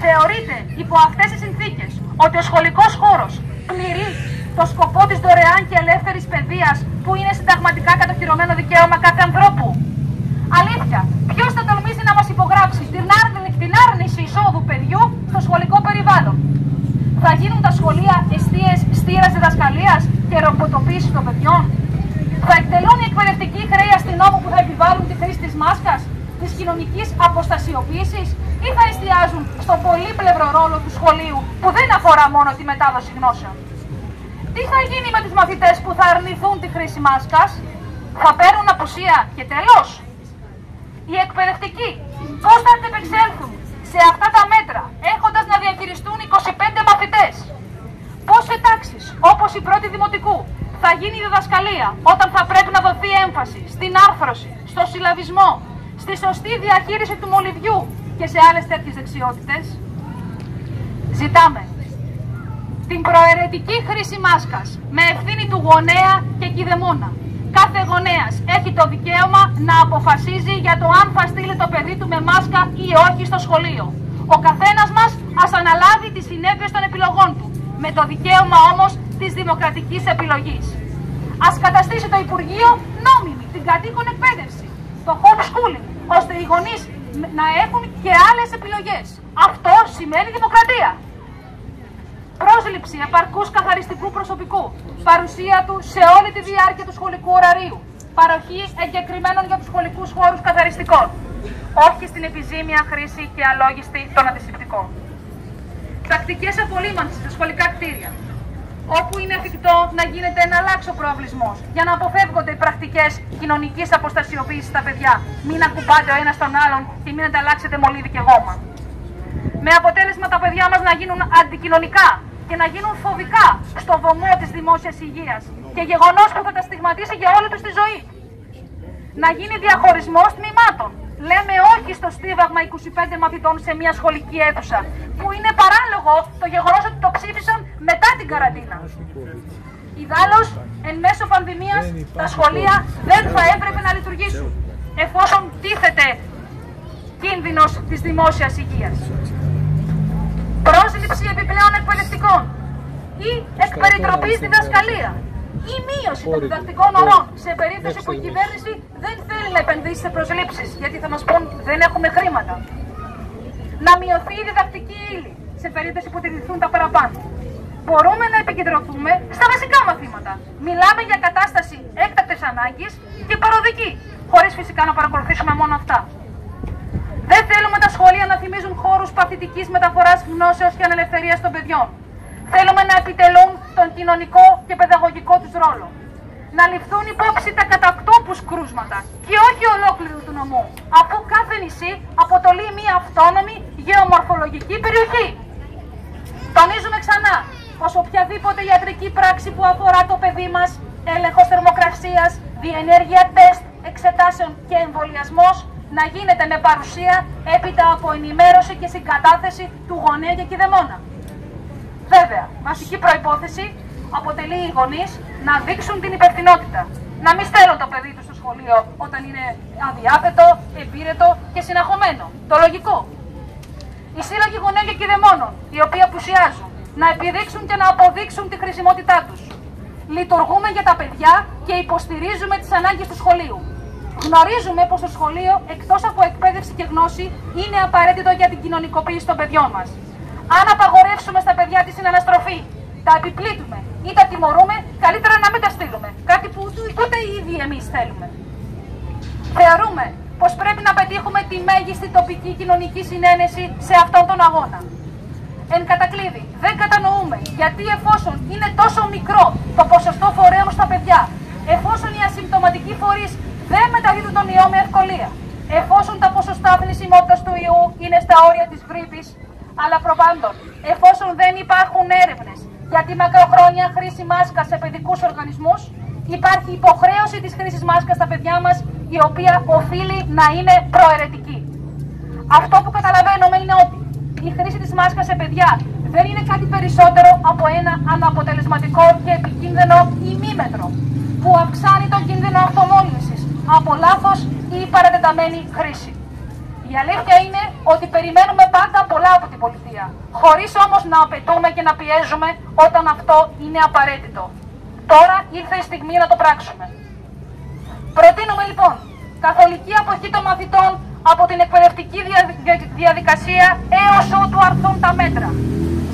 Θεωρείτε υπό αυτές τις συνθήκες ότι ο σχολικός χώρος πληρεί το σκοπό της δωρεάν και ελεύθερης παιδείας που είναι συνταγματικά κατοχυρωμένο δικαίωμα κάθε ανθρώπου; Αλήθεια, ποιος θα τολμήσει να μας υπογράψει την, την άρνηση εισόδου παιδιού στο σχολικό περιβάλλον; Θα γίνουν τα σχολεία εστίες στήρας διδασκαλίας και ρομποτοποίηση των παιδιών. Θα εκτελούν οι εκπαιδευτικοί χρέη αστυνόμου που θα επιβάλλουν τη χρήση της μάσκας, της κοινωνικής αποστασιοποίησης ή θα εστιάζουν στον πολύπλευρο ρόλο του σχολείου που δεν αφορά μόνο τη μετάδοση γνώσεων. Τι θα γίνει με τους μαθητές που θα αρνηθούν τη χρήση μάσκας, θα παίρνουν απουσία και τέλος. Οι εκπαιδευτικοί πώς θα αντεπεξέλθουν σε αυτά τα μέτρα, έχοντας να διαχειριστούν 25 μαθητές. Πώς σε τάξεις, όπως η πρώτη δημοτικού, θα γίνει η διδασκαλία όταν θα πρέπει να δοθεί έμφαση στην άρθρωση, στο συλλαβισμό, στη σωστή διαχείριση του μολυβιού και σε άλλες τέτοιες δεξιότητες; Ζητάμε την προαιρετική χρήση μάσκας με ευθύνη του γονέα και κηδεμόνα. Κάθε γονέας έχει το δικαίωμα να αποφασίζει για το αν θα στείλει το παιδί του με μάσκα ή όχι στο σχολείο. Ο καθένας μας ας αναλάβει τις συνέπειες των επιλογών του, με το δικαίωμα όμως της δημοκρατικής επιλογής. Ας καταστήσει το Υπουργείο νόμιμη την κατοίκον εκπαίδευση, το homeschooling, ώστε οι γονείς να έχουν και άλλες επιλογές. Αυτό σημαίνει δημοκρατία πρόσληψη επαρκούς καθαριστικού προσωπικού, παρουσία του σε όλη τη διάρκεια του σχολικού ωραρίου, παροχή εγκεκριμένων για τους σχολικούς χώρους καθαριστικών, όχι στην επιζήμια χρήση και αλόγιστη των αντισηπτικών. Τακτικές απολύμανσης στα σχολικά κτίρια, όπου είναι εφικτό να γίνεται ένα αλλάξο προαυλισμό για να αποφεύγονται οι πρακτικές κοινωνικής αποστασιοποίησης στα παιδιά. Μην ακουμπάτε ο ένας τον άλλον και μην ανταλλάξετε μολύβι και γόμα. Με αποτέλεσμα τα παιδιά μας να γίνουν αντικοινωνικά και να γίνουν φοβικά στο βωμό της δημόσιας υγείας και γεγονός που θα τα στιγματίσει για όλη τους τη ζωή. Να γίνει διαχωρισμός τμήματων. Λέμε όχι στο στίβαγμα 25 μαθητών σε μια σχολική αίθουσα, που είναι παράλογο το γεγονός ότι το ψήφισαν μετά την καραντίνα. Ιδάλλως, εν μέσω πανδημίας, τα σχολεία δεν θα έπρεπε να λειτουργήσουν, εφόσον τίθεται κίνδυνος της δημόσιας υγείας. Πρόσληψη επιπλέον εκπαιδευτικών ή εκπεριτροπή στη διδασκαλία ή μείωση των διδακτικών ωρών σε περίπτωση που η κυβέρνηση δεν θέλει να επενδύσει σε προσλήψεις, γιατί θα μας πούν δεν έχουμε χρήματα. Να μειωθεί η διδακτική ύλη σε περίπτωση που τηρηθούν τα παραπάνω. Μπορούμε να επικεντρωθούμε στα βασικά μαθήματα. Μιλάμε για κατάσταση έκτακτης ανάγκης και παροδική, χωρίς φυσικά να παρακολουθήσουμε μόνο αυτά. Δεν θέλουμε τα σχολεία να θυμίζουν χώρους παθητικής μεταφοράς γνώσεως και ανελευθερίας των παιδιών. Θέλουμε να επιτελούν τον κοινωνικό και παιδαγωγικό τους ρόλο. Να ληφθούν υπόψη τα κατακτόπους κρούσματα και όχι ολόκληρου του νομού, αφού κάθε νησί αποτελεί μια αυτόνομη γεωμορφολογική περιοχή. Τονίζουμε ξανά πως οποιαδήποτε ιατρική πράξη που αφορά το παιδί μας, έλεγχος θερμοκρασίας, διενέργεια τεστ, εξετάσεων και εμβολιασμός να γίνεται με παρουσία έπειτα από ενημέρωση και συγκατάθεση του γονέα και κηδεμόνα. Βέβαια, βασική προϋπόθεση αποτελεί οι γονείς να δείξουν την υπευθυνότητα. Να μην στέλνουν το παιδί τους στο σχολείο όταν είναι αδιάπετο, εμπύρετο και συναχωμένο. Το λογικό. Οι σύλλογοι γονέων και κηδεμόνων, οι οποίοι απουσιάζουν, να επιδείξουν και να αποδείξουν τη χρησιμότητά τους. Λειτουργούμε για τα παιδιά και υποστηρίζουμε τις ανάγκες του σχολείου. Γνωρίζουμε πως το σχολείο, εκτός από εκπαίδευση και γνώση, είναι απαραίτητο για την κοινωνικοποίηση των παιδιών μας. Αν απαγορεύσουμε στα παιδιά τη συναναστροφή, τα επιπλήττουμε ή τα τιμωρούμε, καλύτερα να μην τα στείλουμε. Κάτι που ούτε οι ίδιοι εμείς θέλουμε. Θεωρούμε πως πρέπει να πετύχουμε τη μέγιστη τοπική κοινωνική συνένεση σε αυτόν τον αγώνα. Εν κατακλείδη, δεν κατανοούμε γιατί εφόσον είναι τόσο μικρό το ποσοστό φορέων στα παιδιά, εφόσον οι ασυμπτωματικοί φορείς δεν μεταδίδουν τον ιό με ευκολία. Εφόσον τα ποσοστά θνησιμότητας του ιού είναι στα όρια της γρήπης, αλλά προπάντων, εφόσον δεν υπάρχουν έρευνες για τη μακροχρόνια χρήση μάσκας σε παιδικούς οργανισμούς, υπάρχει υποχρέωση της χρήσης μάσκας στα παιδιά μας, η οποία οφείλει να είναι προαιρετική. Αυτό που καταλαβαίνουμε είναι ότι η χρήση της μάσκας σε παιδιά δεν είναι κάτι περισσότερο από ένα αναποτελεσματικό και επικίνδυνο ημίμετρο που αυξάνει τον κίνδυνο αυτομόλυνσης από λάθος ή παρατεταμένη χρήση. Η αλήθεια είναι ότι περιμένουμε πάντα πολλά από την πολιτεία, χωρίς όμως να απαιτούμε και να πιέζουμε όταν αυτό είναι απαραίτητο. Τώρα ήρθε η στιγμή να το πράξουμε. Προτείνουμε λοιπόν καθολική αποχή των μαθητών από την εκπαιδευτική διαδικασία έως ότου αρθούν τα μέτρα.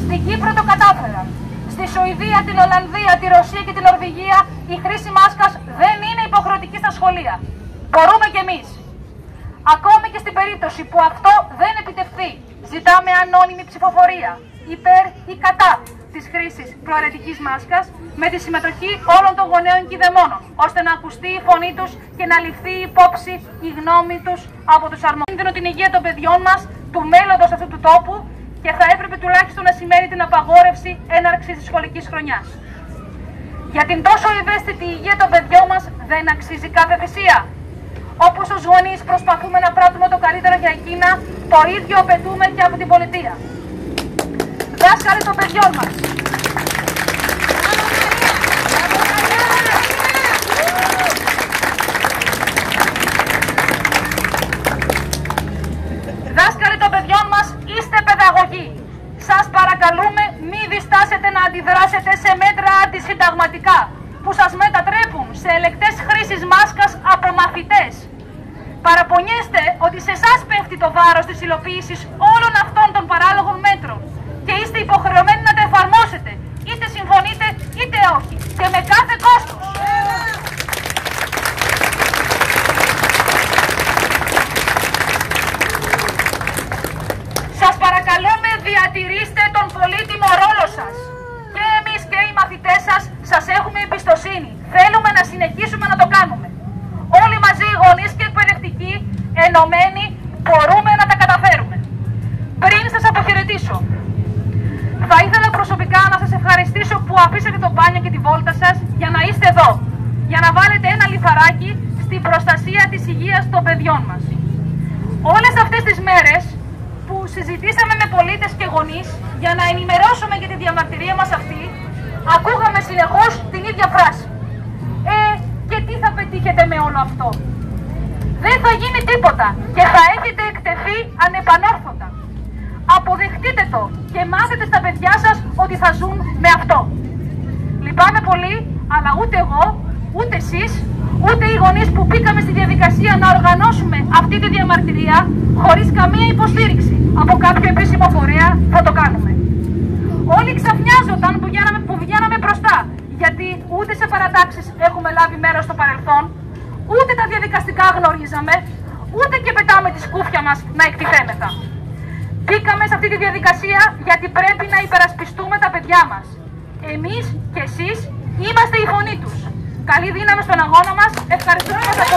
Στην Κύπρο το κατάφεραν. Στη Σουηδία, την Ολλανδία, τη Ρωσία και την Νορβηγία η χρήση μάσκας δεν είναι υποχρεωτική στα σχολεία. Μπορούμε κι εμείς. Ακόμη και στην περίπτωση που αυτό δεν επιτευχθεί, ζητάμε ανώνυμη ψηφοφορία υπέρ ή κατά της χρήσης προαιρετικής μάσκας με τη συμμετοχή όλων των γονέων και δαιμόνων, ώστε να ακουστεί η φωνή τους και να ληφθεί υπόψη η γνώμη τους από τους αρμόδιους. την υγεία των παιδιών μας, του μέλλοντος αυτού του τόπου και θα έπρεπε τουλάχιστον να σημαίνει την απαγόρευση έναρξης της σχολικής χρονιάς. Για την τόσο ευαίσθητη υγεία των παιδιών μας δεν αξίζει κάθε θυσία. Όπως ως γονείς προσπαθούμε να πράττουμε το καλύτερο για εκείνα, το ίδιο απαιτούμε και από την πολιτεία. Δάσκαλοι των παιδιών μας. Δάσκαλοι των παιδιών μας, είστε παιδαγωγοί. Σας παρακαλούμε μη διστάσετε να αντιδράσετε σε μέτρα αντισυνταγματικά που σας μετατρέπουν σε ελεκτές χρήσης μάσκας από μαθητές. Παραπονιέστε ότι σε εσάς πέφτει το βάρος της υλοποίησης όλων αυτών των παράλογων μέτρων και είστε υποχρεωμένοι να τα εφαρμόσετε, είτε συμφωνείτε είτε όχι, και με κάθε κόστος. Σας παρακαλούμε διατηρήστε τον πολύτιμο ρόλο σας. Και εμείς και οι μαθητές σας σας έχουμε εμπιστοσύνη. Θέλουμε να συνεχίσουμε να το κάνουμε. Όλοι μαζί οι γονείς και εκπαιδευτικοί, ενωμένοι, μπορούμε να τα καταφέρουμε. Πριν σας αποχαιρετήσω, θα ήθελα προσωπικά να σας ευχαριστήσω που αφήσατε το μπάνιο και τη βόλτα σας για να είστε εδώ. Για να βάλετε ένα λιθαράκι στην προστασία της υγείας των παιδιών μας. Όλες αυτές τις μέρες που συζητήσαμε με πολίτες και γονείς για να ενημερώσουμε για τη διαμαρτυρία μας αυτή, ακούγαμε συνεχώς την ίδια ίδια φράση. Ε, και τι θα πετύχετε με όλο αυτό. Δεν θα γίνει τίποτα και θα έχετε εκτεθεί ανεπανόρθωτα. Αποδεχτείτε το και μάθετε στα παιδιά σας ότι θα ζουν με αυτό. Λυπάμαι πολύ, αλλά ούτε εγώ, ούτε εσείς, ούτε οι γονείς που μπήκαμε στη διαδικασία να οργανώσουμε αυτή τη διαμαρτυρία χωρίς καμία υποστήριξη από κάποιο επίσημο φορέα θα το κάνουμε. Όλοι ξαφνιάζονταν που βγαίναμε, που βγαίναμε μπροστά, γιατί ούτε σε παρατάξεις έχουμε λάβει μέρος στο παρελθόν, ούτε τα διαδικαστικά γνωρίζαμε, ούτε και πετάμε τη σκούφια μας να εκτιθέμεθα. Μπήκαμε σε αυτή τη διαδικασία γιατί πρέπει να υπερασπιστούμε τα παιδιά μας. Εμείς και εσείς είμαστε η φωνή τους. Καλή δύναμη στον αγώνα μας. Ευχαριστούμε που μας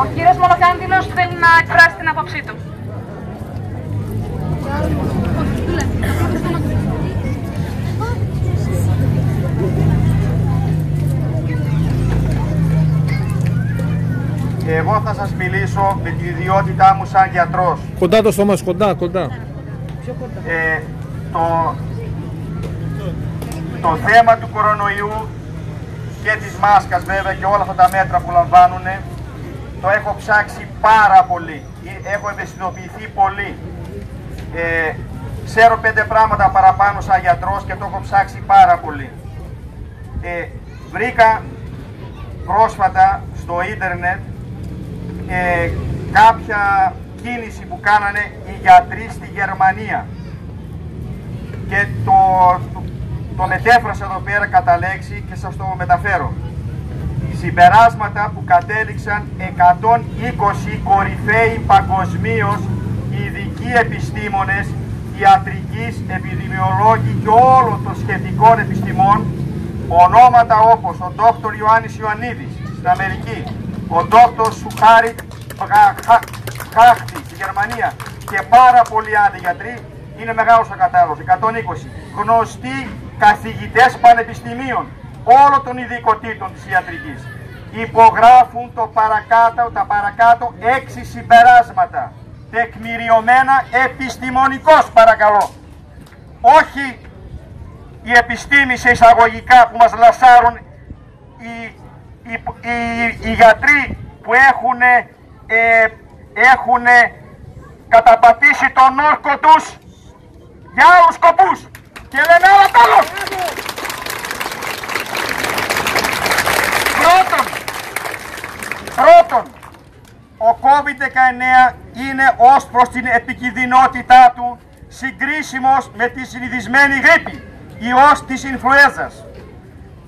Ο κύριος Μονοκάντιλος θέλει να εκφράσει την άποψή του. Εγώ θα σας μιλήσω με την ιδιότητά μου σαν γιατρός. Κοντά το στόμα σου, κοντά, κοντά. Ε, το, το θέμα του κορονοϊού και της μάσκας βέβαια και όλα αυτά τα μέτρα που λαμβάνουν το έχω ψάξει πάρα πολύ. Έχω ευαισθητοποιηθεί πολύ. Ε, ξέρω πέντε πράγματα παραπάνω σαν γιατρός και το έχω ψάξει πάρα πολύ. Ε, βρήκα πρόσφατα στο ίντερνετ ε, κάποια κίνηση που κάνανε οι γιατροί στη Γερμανία και το, το, το μετέφρασα εδώ πέρα κατά λέξη και σας το μεταφέρω. Συμπεράσματα που κατέληξαν 120 κορυφαίοι παγκοσμίως ειδικοί επιστήμονες, ιατρικής, επιδημιολόγοι και όλων των σχετικών επιστημών, ονόματα όπως ο Δόκτωρ Ιωάννης Ιωαννίδης στην Αμερική, ο Δόκτωρ Σουχάρη Χάχτη στη Γερμανία και πάρα πολλοί άλλοι γιατροί, είναι μεγάλος ο κατάλογος, 120. Γνωστοί καθηγητές πανεπιστημίων, όλων των ειδικοτήτων της ιατρικής. Υπογράφουν το παρακάτω, τα παρακάτω έξι συμπεράσματα. Τεκμηριωμένα επιστημονικός παρακαλώ. Όχι η επιστήμη σε εισαγωγικά που μας λασάρουν οι, οι, οι, οι γιατροί που έχουν, ε, έχουν καταπατήσει τον όρκο τους για άλλους σκοπούς και λένε άλλα τέλος. Πρώτον, πρώτον, ο COVID-19 είναι ως προς την επικινδυνότητά του συγκρίσιμος με τη συνηθισμένη γρήπη, ιός της ινφλουέζας.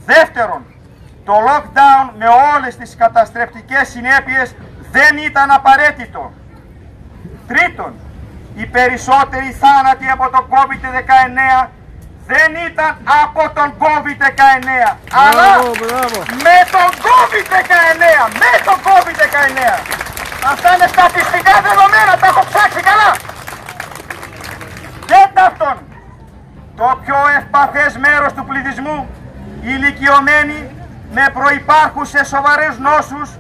Δεύτερον, το lockdown με όλες τις καταστρεπτικές συνέπειες δεν ήταν απαραίτητο. Τρίτον, οι περισσότεροι θάνατοι από το COVID-19 δεν ήταν από τον COVID-19, αλλά με τον COVID-19, με τον COVID-19. Αυτά είναι στατιστικά δεδομένα, τα έχω ψάξει καλά. Τέταρτον, το πιο ευπαθές μέρος του πληθυσμού, οι ηλικιωμένοι με προϋπάρχουσες σοβαρές νόσους,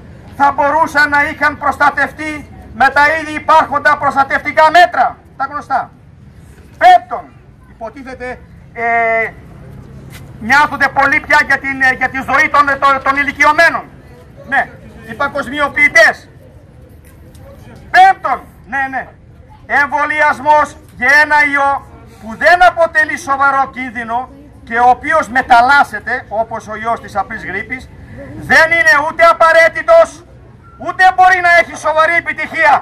θα μπορούσαν να είχαν προστατευτεί με τα ήδη υπάρχοντα προστατευτικά μέτρα, τα γνωστά. Πέμπτον, υποτίθεται ε, νοιάζονται πολύ πια για, την, ε, για τη ζωή των, των, των ηλικιωμένων. Ναι, οι παγκοσμιοποιητές. Πέμπτον, ναι, ναι, εμβολιασμός για ένα ιό που δεν αποτελεί σοβαρό κίνδυνο και ο οποίος μεταλλάσσεται, όπως ο ιός της απλής γρήπης, δεν είναι ούτε απαραίτητος, ούτε μπορεί να έχει σοβαρή επιτυχία.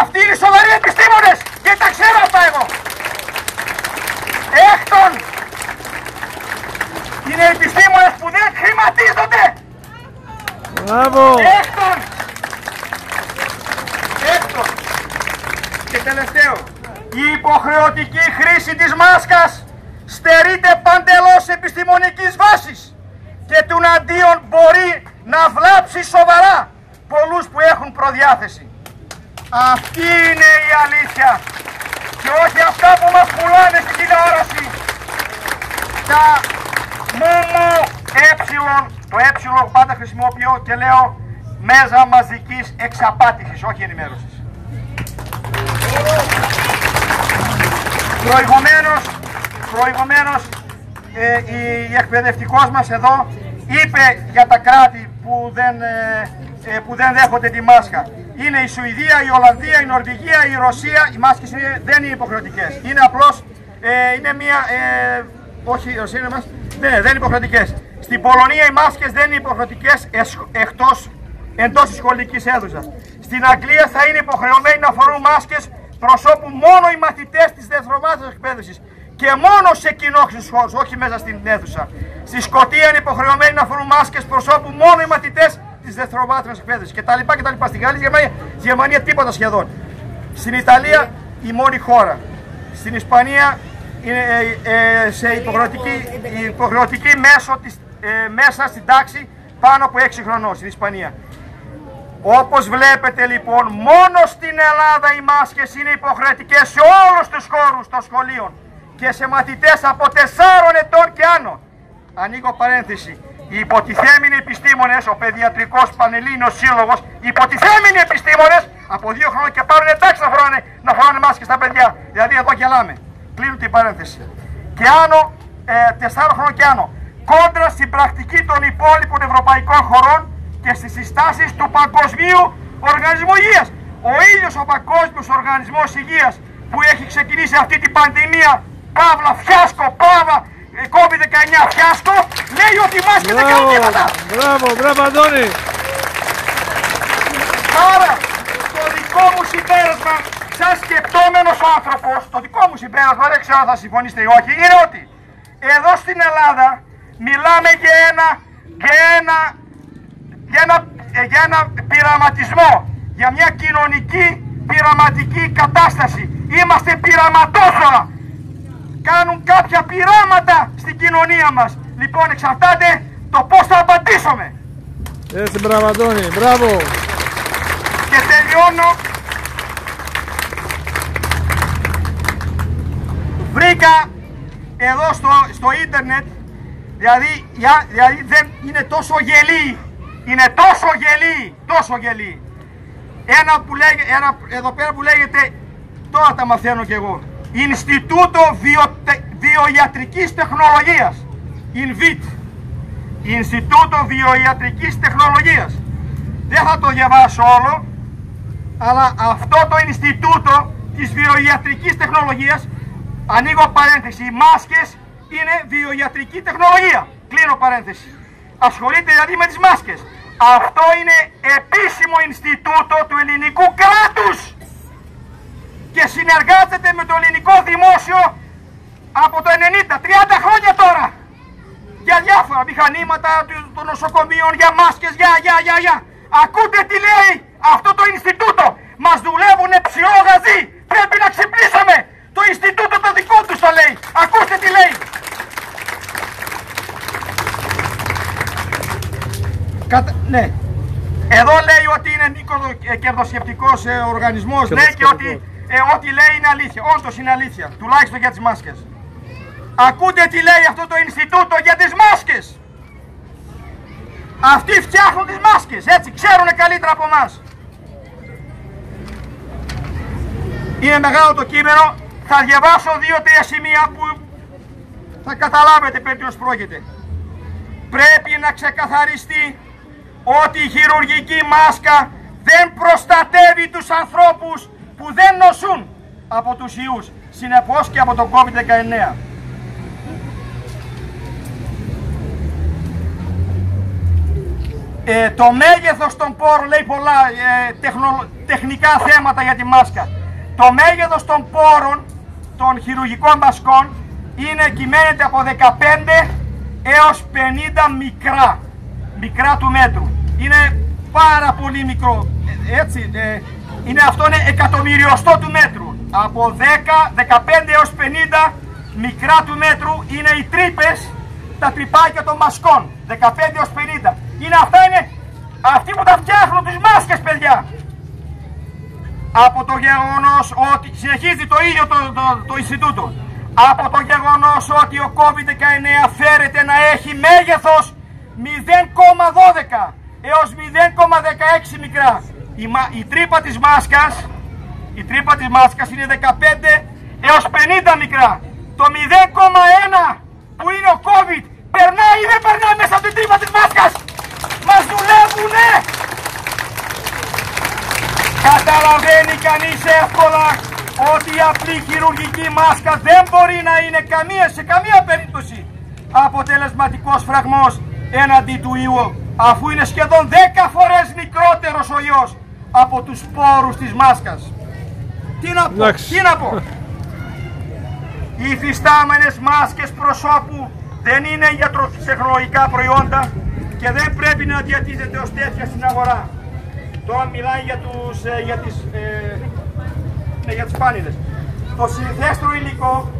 Αυτοί είναι οι σοβαροί επιστήμονες και τα ξέρω αυτά εγώ. Έκτον, είναι επιστήμονες που δεν χρηματίζονται. Μπράβο. Έκτον, έκτον και τελευταίο, η υποχρεωτική χρήση της μάσκας στερείται παντελώς επιστημονικής βάσης και του αντίον μπορεί να βλάψει σοβαρά πολλούς που έχουν προδιάθεση. Αυτή είναι η αλήθεια. Και όχι αυτά που μας πουλάνε στην τηλεόραση. Τα μούμου έψιλον, το έψιλον πάντα χρησιμοποιώ και λέω μέζα μαζικής εξαπάτησης, όχι ενημέρωσης. Προηγουμένως, προηγουμένως ε, η εκπαιδευτικός μας εδώ είπε για τα κράτη που δεν, ε, ε, που δεν δέχονται τη μάσκα. Είναι η Σουηδία, η Ολλανδία, η Νορβηγία, η Ρωσία. Οι μάσκες είναι, δεν είναι υποχρεωτικές. Είναι απλώς, ε, είναι μια, ε, όχι η Ρωσία είναι μας, ναι, δεν είναι υποχρεωτικές. Στην Πολωνία οι μάσκες δεν είναι υποχρεωτικές εκτός, εντός της σχολικής αίθουσας. Στην Αγγλία θα είναι υποχρεωμένοι να φορούν μάσκες προσώπου μόνο οι μαθητές της δευτεροβάθμιας εκπαίδευσης και μόνο σε κοινόχρηστους χώρους, όχι μέσα στην αίθουσα. Στη Σκωτία είναι υποχρεωμένοι να φορούν μάσκες προσώπου μόνο οι μαθητές της δευτεροβάθμια εκπαίδευσης κτλ. κτλ. Στην Γαλλία, Γερμανία, στη Γερμανία τίποτα σχεδόν. Στην Ιταλία η μόνη χώρα. Στην Ισπανία είναι ε, ε, σε υποχρεωτική, υποχρεωτική μέσω της, ε, μέσα στην τάξη πάνω από 6 χρονών στην Ισπανία. Όπως βλέπετε λοιπόν, μόνο στην Ελλάδα οι μάσκες είναι υποχρεωτικές σε όλους τους χώρους των σχολείων και σε μαθητές από 4 ετών και άνω. Ανοίγω παρένθεση. Οι υποτιθέμενοι επιστήμονες, ο παιδιατρικός πανελλήνιος σύλλογος, οι υποτιθέμενοι επιστήμονες από δύο χρόνια και πάρουν εντάξει να φοράνε, να φοράνε μάσκες στα παιδιά. Δηλαδή εδώ γελάμε. Κλείνω την παρένθεση. Και άνω, ε, τεσσάρων χρόνων και άνω. Κόντρα στην πρακτική των υπόλοιπων ευρωπαϊκών χωρών και στις συστάσεις του Παγκοσμίου Οργανισμού Υγείας. Ο ίδιο ο Παγκόσμιος Οργανισμός Υγείας που έχει ξεκινήσει αυτή την πανδημία, παύλα, φιάσκο, παύλα, COVID-19 φιάσκο, λέει ότι οι μάσκες δεν κάνουν τίποτα. Μπράβο, μπράβο Αντώνη. Άρα, το δικό μου συμπέρασμα, σαν σκεπτόμενος άνθρωπος, το δικό μου συμπέρασμα, δεν ξέρω αν θα συμφωνήσετε ή όχι, είναι ότι εδώ στην Ελλάδα μιλάμε για ένα, για ένα, για ένα, για ένα πειραματισμό, για μια κοινωνική πειραματική κατάσταση. Είμαστε πειραματόφωρα κάνουν κάποια πειράματα στην κοινωνία μας. Λοιπόν, εξαρτάται το πώς θα απαντήσουμε. Έτσι, μπράβο Αντώνη, μπράβο. Και τελειώνω. Βρήκα εδώ στο, στο ίντερνετ, δηλαδή, δηλαδή δεν είναι τόσο γελί, είναι τόσο γελί, τόσο γελί. Ένα που λέγεται, ένα εδώ πέρα που λέγεται, τώρα τα μαθαίνω κι εγώ. Ινστιτούτο Βιοτε... Βιοιατρικής Τεχνολογίας INVIT Ινστιτούτο Βιοιατρικής Τεχνολογίας. Δεν θα το διαβάσω όλο αλλά αυτό το Ινστιτούτο της Βιοιατρικής Τεχνολογίας ανοίγω παρένθεση, οι μάσκες είναι βιοιατρική τεχνολογία. Κλείνω παρένθεση. Ασχολείται δηλαδή με τις μάσκες. Αυτό είναι επίσημο Ινστιτούτο του ελληνικού κράτους και συνεργάζεται με το ελληνικό δημόσιο από το 90, 30 χρόνια τώρα για διάφορα μηχανήματα των νοσοκομείων, για μάσκες, για, για, για, για. Ακούτε τι λέει αυτό το Ινστιτούτο. Μας δουλεύουν ψιόγαζοι. Πρέπει να ξυπνήσουμε. Το Ινστιτούτο το δικό τους το λέει. Ακούστε τι λέει. Κατα... Ναι. Εδώ λέει ότι είναι κερδοσκεπτικός ε, οργανισμός. Λέει και ότι ε, ό,τι λέει είναι αλήθεια. Όντως είναι αλήθεια. Τουλάχιστον για τις μάσκες. Ακούτε τι λέει αυτό το Ινστιτούτο για τις μάσκες. Αυτοί φτιάχνουν τις μάσκες, έτσι, ξέρουν καλύτερα από εμάς. Είναι μεγάλο το κείμενο, θα διαβάσω δύο-τρία σημεία που θα καταλάβετε περί τίνος πρόκειται. Πρέπει να ξεκαθαριστεί ότι η χειρουργική μάσκα δεν προστατεύει τους ανθρώπους που δεν νοσούν από τους ιούς, συνεπώς και από το COVID-19. Ε, το μέγεθος των πόρων λέει πολλά ε, τεχνικά θέματα για τη μάσκα. Το μέγεθος των πόρων των χειρουργικών μασκών είναι, κυμαίνεται από 15 έως 50 μικρά, μικρά του μέτρου. Είναι πάρα πολύ μικρό, ε, έτσι, ε, είναι αυτό είναι εκατομμυριωστό του μέτρου. Από 10, 15 έως 50 μικρά του μέτρου είναι οι τρύπες, τα τρυπάκια των μασκών. 15 έως 50. Είναι αυτά είναι αυτοί που τα φτιάχνουν τις μάσκες παιδιά. από το γεγονός ότι συνεχίζει το ίδιο το, το, το Ινστιτούτο από το γεγονός ότι ο COVID-19 φέρεται να έχει μέγεθος 0,12 έως 0,16 μικρά. Η, η τρύπα της μάσκας, η τρύπα της μάσκας είναι 15 έως 50 μικρά. Το 0,1 που είναι ο COVID περνάει ή δεν περνάει μέσα από την τρύπα της μάσκας; Μας δουλεύουνε. Καταλαβαίνει κανείς εύκολα ότι η απλή χειρουργική μάσκα δεν μπορεί να είναι καμία, σε καμία περίπτωση αποτελεσματικός φραγμός έναντι του ιού αφού είναι σχεδόν 10 φορές μικρότερος ο ιός από τους σπόρους της μάσκας. Τι να πω, τι να πω. Οι υφιστάμενες μάσκες προσώπου δεν είναι γιατροτεχνολογικά προϊόντα και δεν πρέπει να διατίθεται ως τέτοια στην αγορά. Τώρα μιλάει για, τους, ε, για τις, ε, ναι, για τις πάνιδες. Το συνηθέστερο υλικό,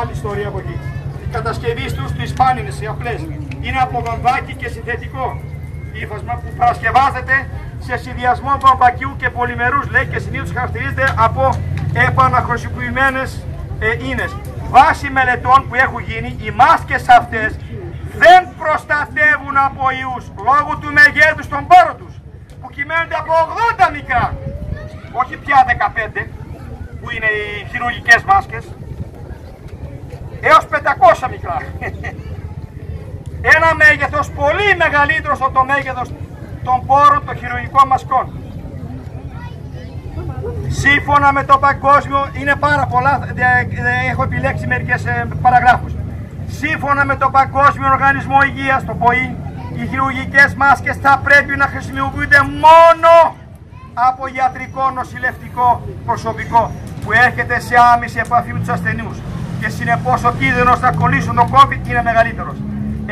άλλη ιστορία από εκεί. Η κατασκευή τους, τις πάνιδες, οι απλές, είναι από βαμβάκι και συνθετικό ύφασμα που παρασκευάζεται σε συνδυασμό βαμβακιού και πολυμερούς λέει και συνήθως χαρακτηρίζεται από επαναχρησιμοποιημένες ε, ίνες. Βάσει μελετών που έχουν γίνει, οι μάσκες αυτές δεν προστατεύουν από ιούς λόγω του μεγέθους των πόρων τους που κυμαίνονται από 80 μικρά, όχι πια 15 που είναι οι χειρουργικές μάσκες, έως 500 μικρά. Ένα μέγεθος πολύ μεγαλύτερος από το μέγεθος των πόρων των χειρουργικών μασκών. Σύμφωνα με το παγκόσμιο, είναι πάρα πολλά, έχω επιλέξει μερικές ε, παραγράφους. Σύμφωνα με το Παγκόσμιο Οργανισμό Υγείας, το ΠΟΗ, οι χειρουργικές μάσκες θα πρέπει να χρησιμοποιούνται μόνο από ιατρικό νοσηλευτικό προσωπικό που έρχεται σε άμεση επαφή με τους ασθενούς και συνεπώς ο κίνδυνος να κολλήσουν το COVID είναι μεγαλύτερος.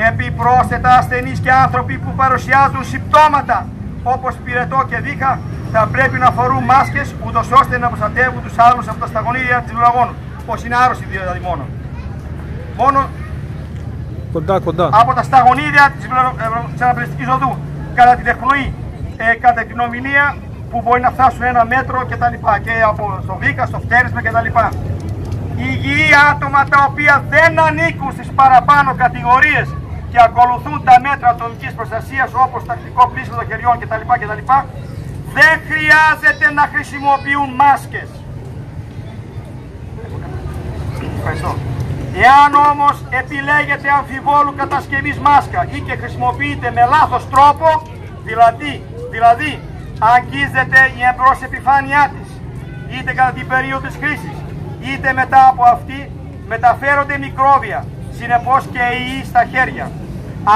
Επιπρόσθετα ασθενείς και άνθρωποι που παρουσιάζουν συμπτώματα όπως πυρετό και δίχα θα πρέπει να φορούν μάσκες ούτως ώστε να προστατεύουν τους άλλους από τα σταγονίδια της βλαγόνου. Πως είναι άρρωστοι δηλαδή μόνο. Μόνο κοντά, κοντά. από τα σταγονίδια της, της αναπληστικής οδού κατά την εκπνοή, ε, κατά την ομιλία που μπορεί να φτάσουν ένα μέτρο κτλ. Και, και από στο βήκα, στο φτέρισμα κτλ. Υγιή άτομα τα οποία δεν ανήκουν στις παραπάνω κατηγορίες και ακολουθούν τα μέτρα ατομικής προστασίας όπως τακτικό πλήσιμο των χεριών κτλ. κτλ. δεν χρειάζεται να χρησιμοποιούν μάσκες. Ευχαριστώ. Εάν όμως επιλέγετε αμφιβόλου κατασκευής μάσκα ή και χρησιμοποιείτε με λάθος τρόπο, δηλαδή, δηλαδή αγγίζεται η εμπρός επιφάνειά της, είτε κατά την περίοδο της χρήσης, είτε μετά από αυτή, μεταφέρονται μικρόβια, συνεπώς και η στα χέρια.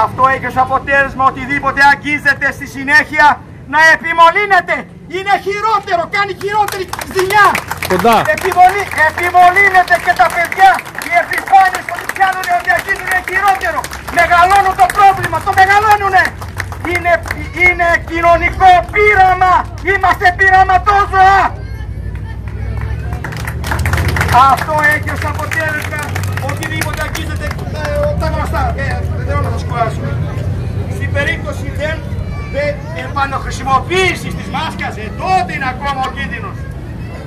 Αυτό έχει ως αποτέλεσμα οτιδήποτε αγγίζεται στη συνέχεια να επιμολύνεται. Είναι χειρότερο, κάνει χειρότερη ζημιά. Κοντά. Επιμολύ, επιμολύνεται και τα παιδιά, οι επιφάνειες που πιάνουν ότι αγγίζουν είναι χειρότερο. Μεγαλώνουν το πρόβλημα, το μεγαλώνουνε. Είναι, είναι κοινωνικό πείραμα. Είμαστε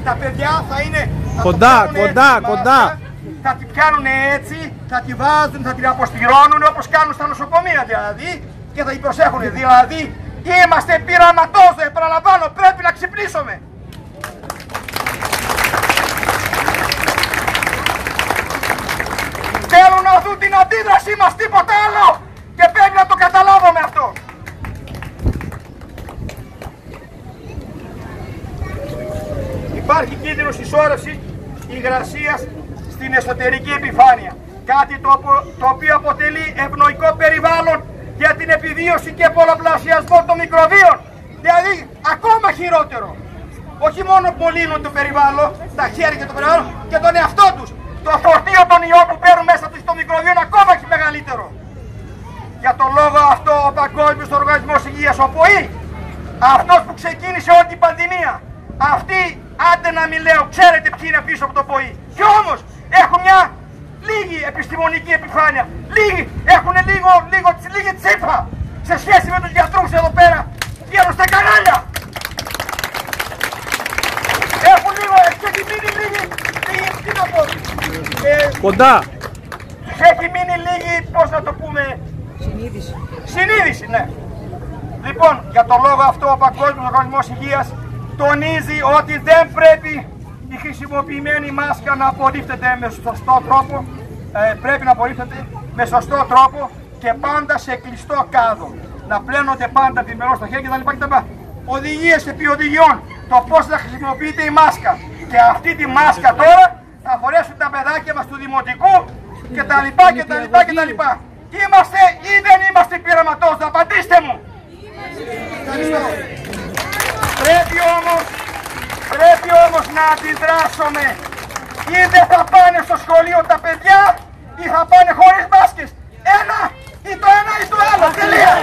Τα παιδιά θα είναι... θα το Κοντά, πιάνουνε κοντά, τη μάσκα, κοντά. Θα την πιάνουν έτσι, θα τη βάζουν, θα την αποστηρώνουν όπως κάνουν στα νοσοκομεία δηλαδή και θα την προσέχουν. Δηλαδή είμαστε πειραματόζωοι, επαναλαμβάνω, πρέπει να ξυπνήσουμε. Θέλουν να δουν την αντίδρασή μας, τίποτα άλλο. Υγρασίας στην εσωτερική επιφάνεια. Κάτι το, απο- το οποίο αποτελεί ευνοϊκό περιβάλλον για την επιβίωση και πολλαπλασιασμό των μικροβίων. Δηλαδή ακόμα χειρότερο. Όχι μόνο μολύνουν το περιβάλλον, τα χέρια και το περιβάλλον και τον εαυτό τους. Το φορτίο των ιών που παίρνουν μέσα τους των μικροβίων ακόμα και μεγαλύτερο. Για τον λόγο αυτό ο Παγκόσμιος Οργανισμός Υγείας, ο ΠΟΗ, αυτός που ξεκίνησε όλη την πανδημία, αυτοί, άντε να μην λέω, ξέρετε ποιοι είναι πίσω από το ΠΟΗ. Και όμως έχουν μια λίγη επιστημονική επιφάνεια. λίγη έχουν λίγο, λίγο, λίγη τσίπα σε σχέση με τους γιατρούς εδώ πέρα βγαίνουν στα κανάλια. Έχουν λίγο, έχει μείνει λίγη, λίγη, τι να. Ε, Κοντά. Έχει μείνει λίγη, πώς να το πούμε. Συνείδηση. Συνείδηση, ναι. Λοιπόν, για το λόγο αυτό ο Παγκόσμιος Οργανισμός Υγείας τονίζει ότι δεν πρέπει χρησιμοποιημένη μάσκα να απορρίπτεται με σωστό τρόπο, ε, πρέπει να απορρίπτεται με σωστό τρόπο και πάντα σε κλειστό κάδο. Να πλένονται πάντα επιμερώς στο χέρι κτλ. κτλ. Οδηγίες επί οδηγιών, το πώς να χρησιμοποιείται η μάσκα. Και αυτή τη μάσκα τώρα θα φορέσουν τα παιδάκια μας του Δημοτικού και τα λοιπά και τα λοιπά και τα λοιπά. Είμαστε ή δεν είμαστε πειραματόζωα, απαντήστε μου. Ευχαριστώ. Πρέπει όμως, πρέπει όμως να αντιδράσουμε. Ή δεν θα πάνε στο σχολείο τα παιδιά ή θα πάνε χωρίς μάσκες. Ένα ή το ένα ή το άλλο. Τελεία.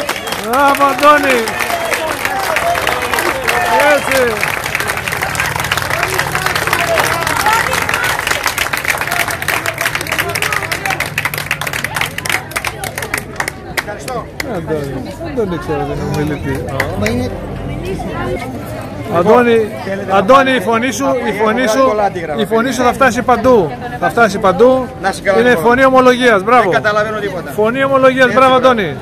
Μπράβο, Αντώνη. Έτσι. Αντώνη, δεν το ξέρω, δεν είναι μιλητή. Αντώνη, Αντώνη, η φωνή σου, η φωνή σου, η φωνή σου θα φτάσει παντού. Θα φτάσει παντού. Να είσαι καλά, Είναι λοιπόν. φωνή ομολογίας, μπράβο. καταλαβαίνω τίποτα. Φωνή ομολογίας, μπράβο Αντώνη.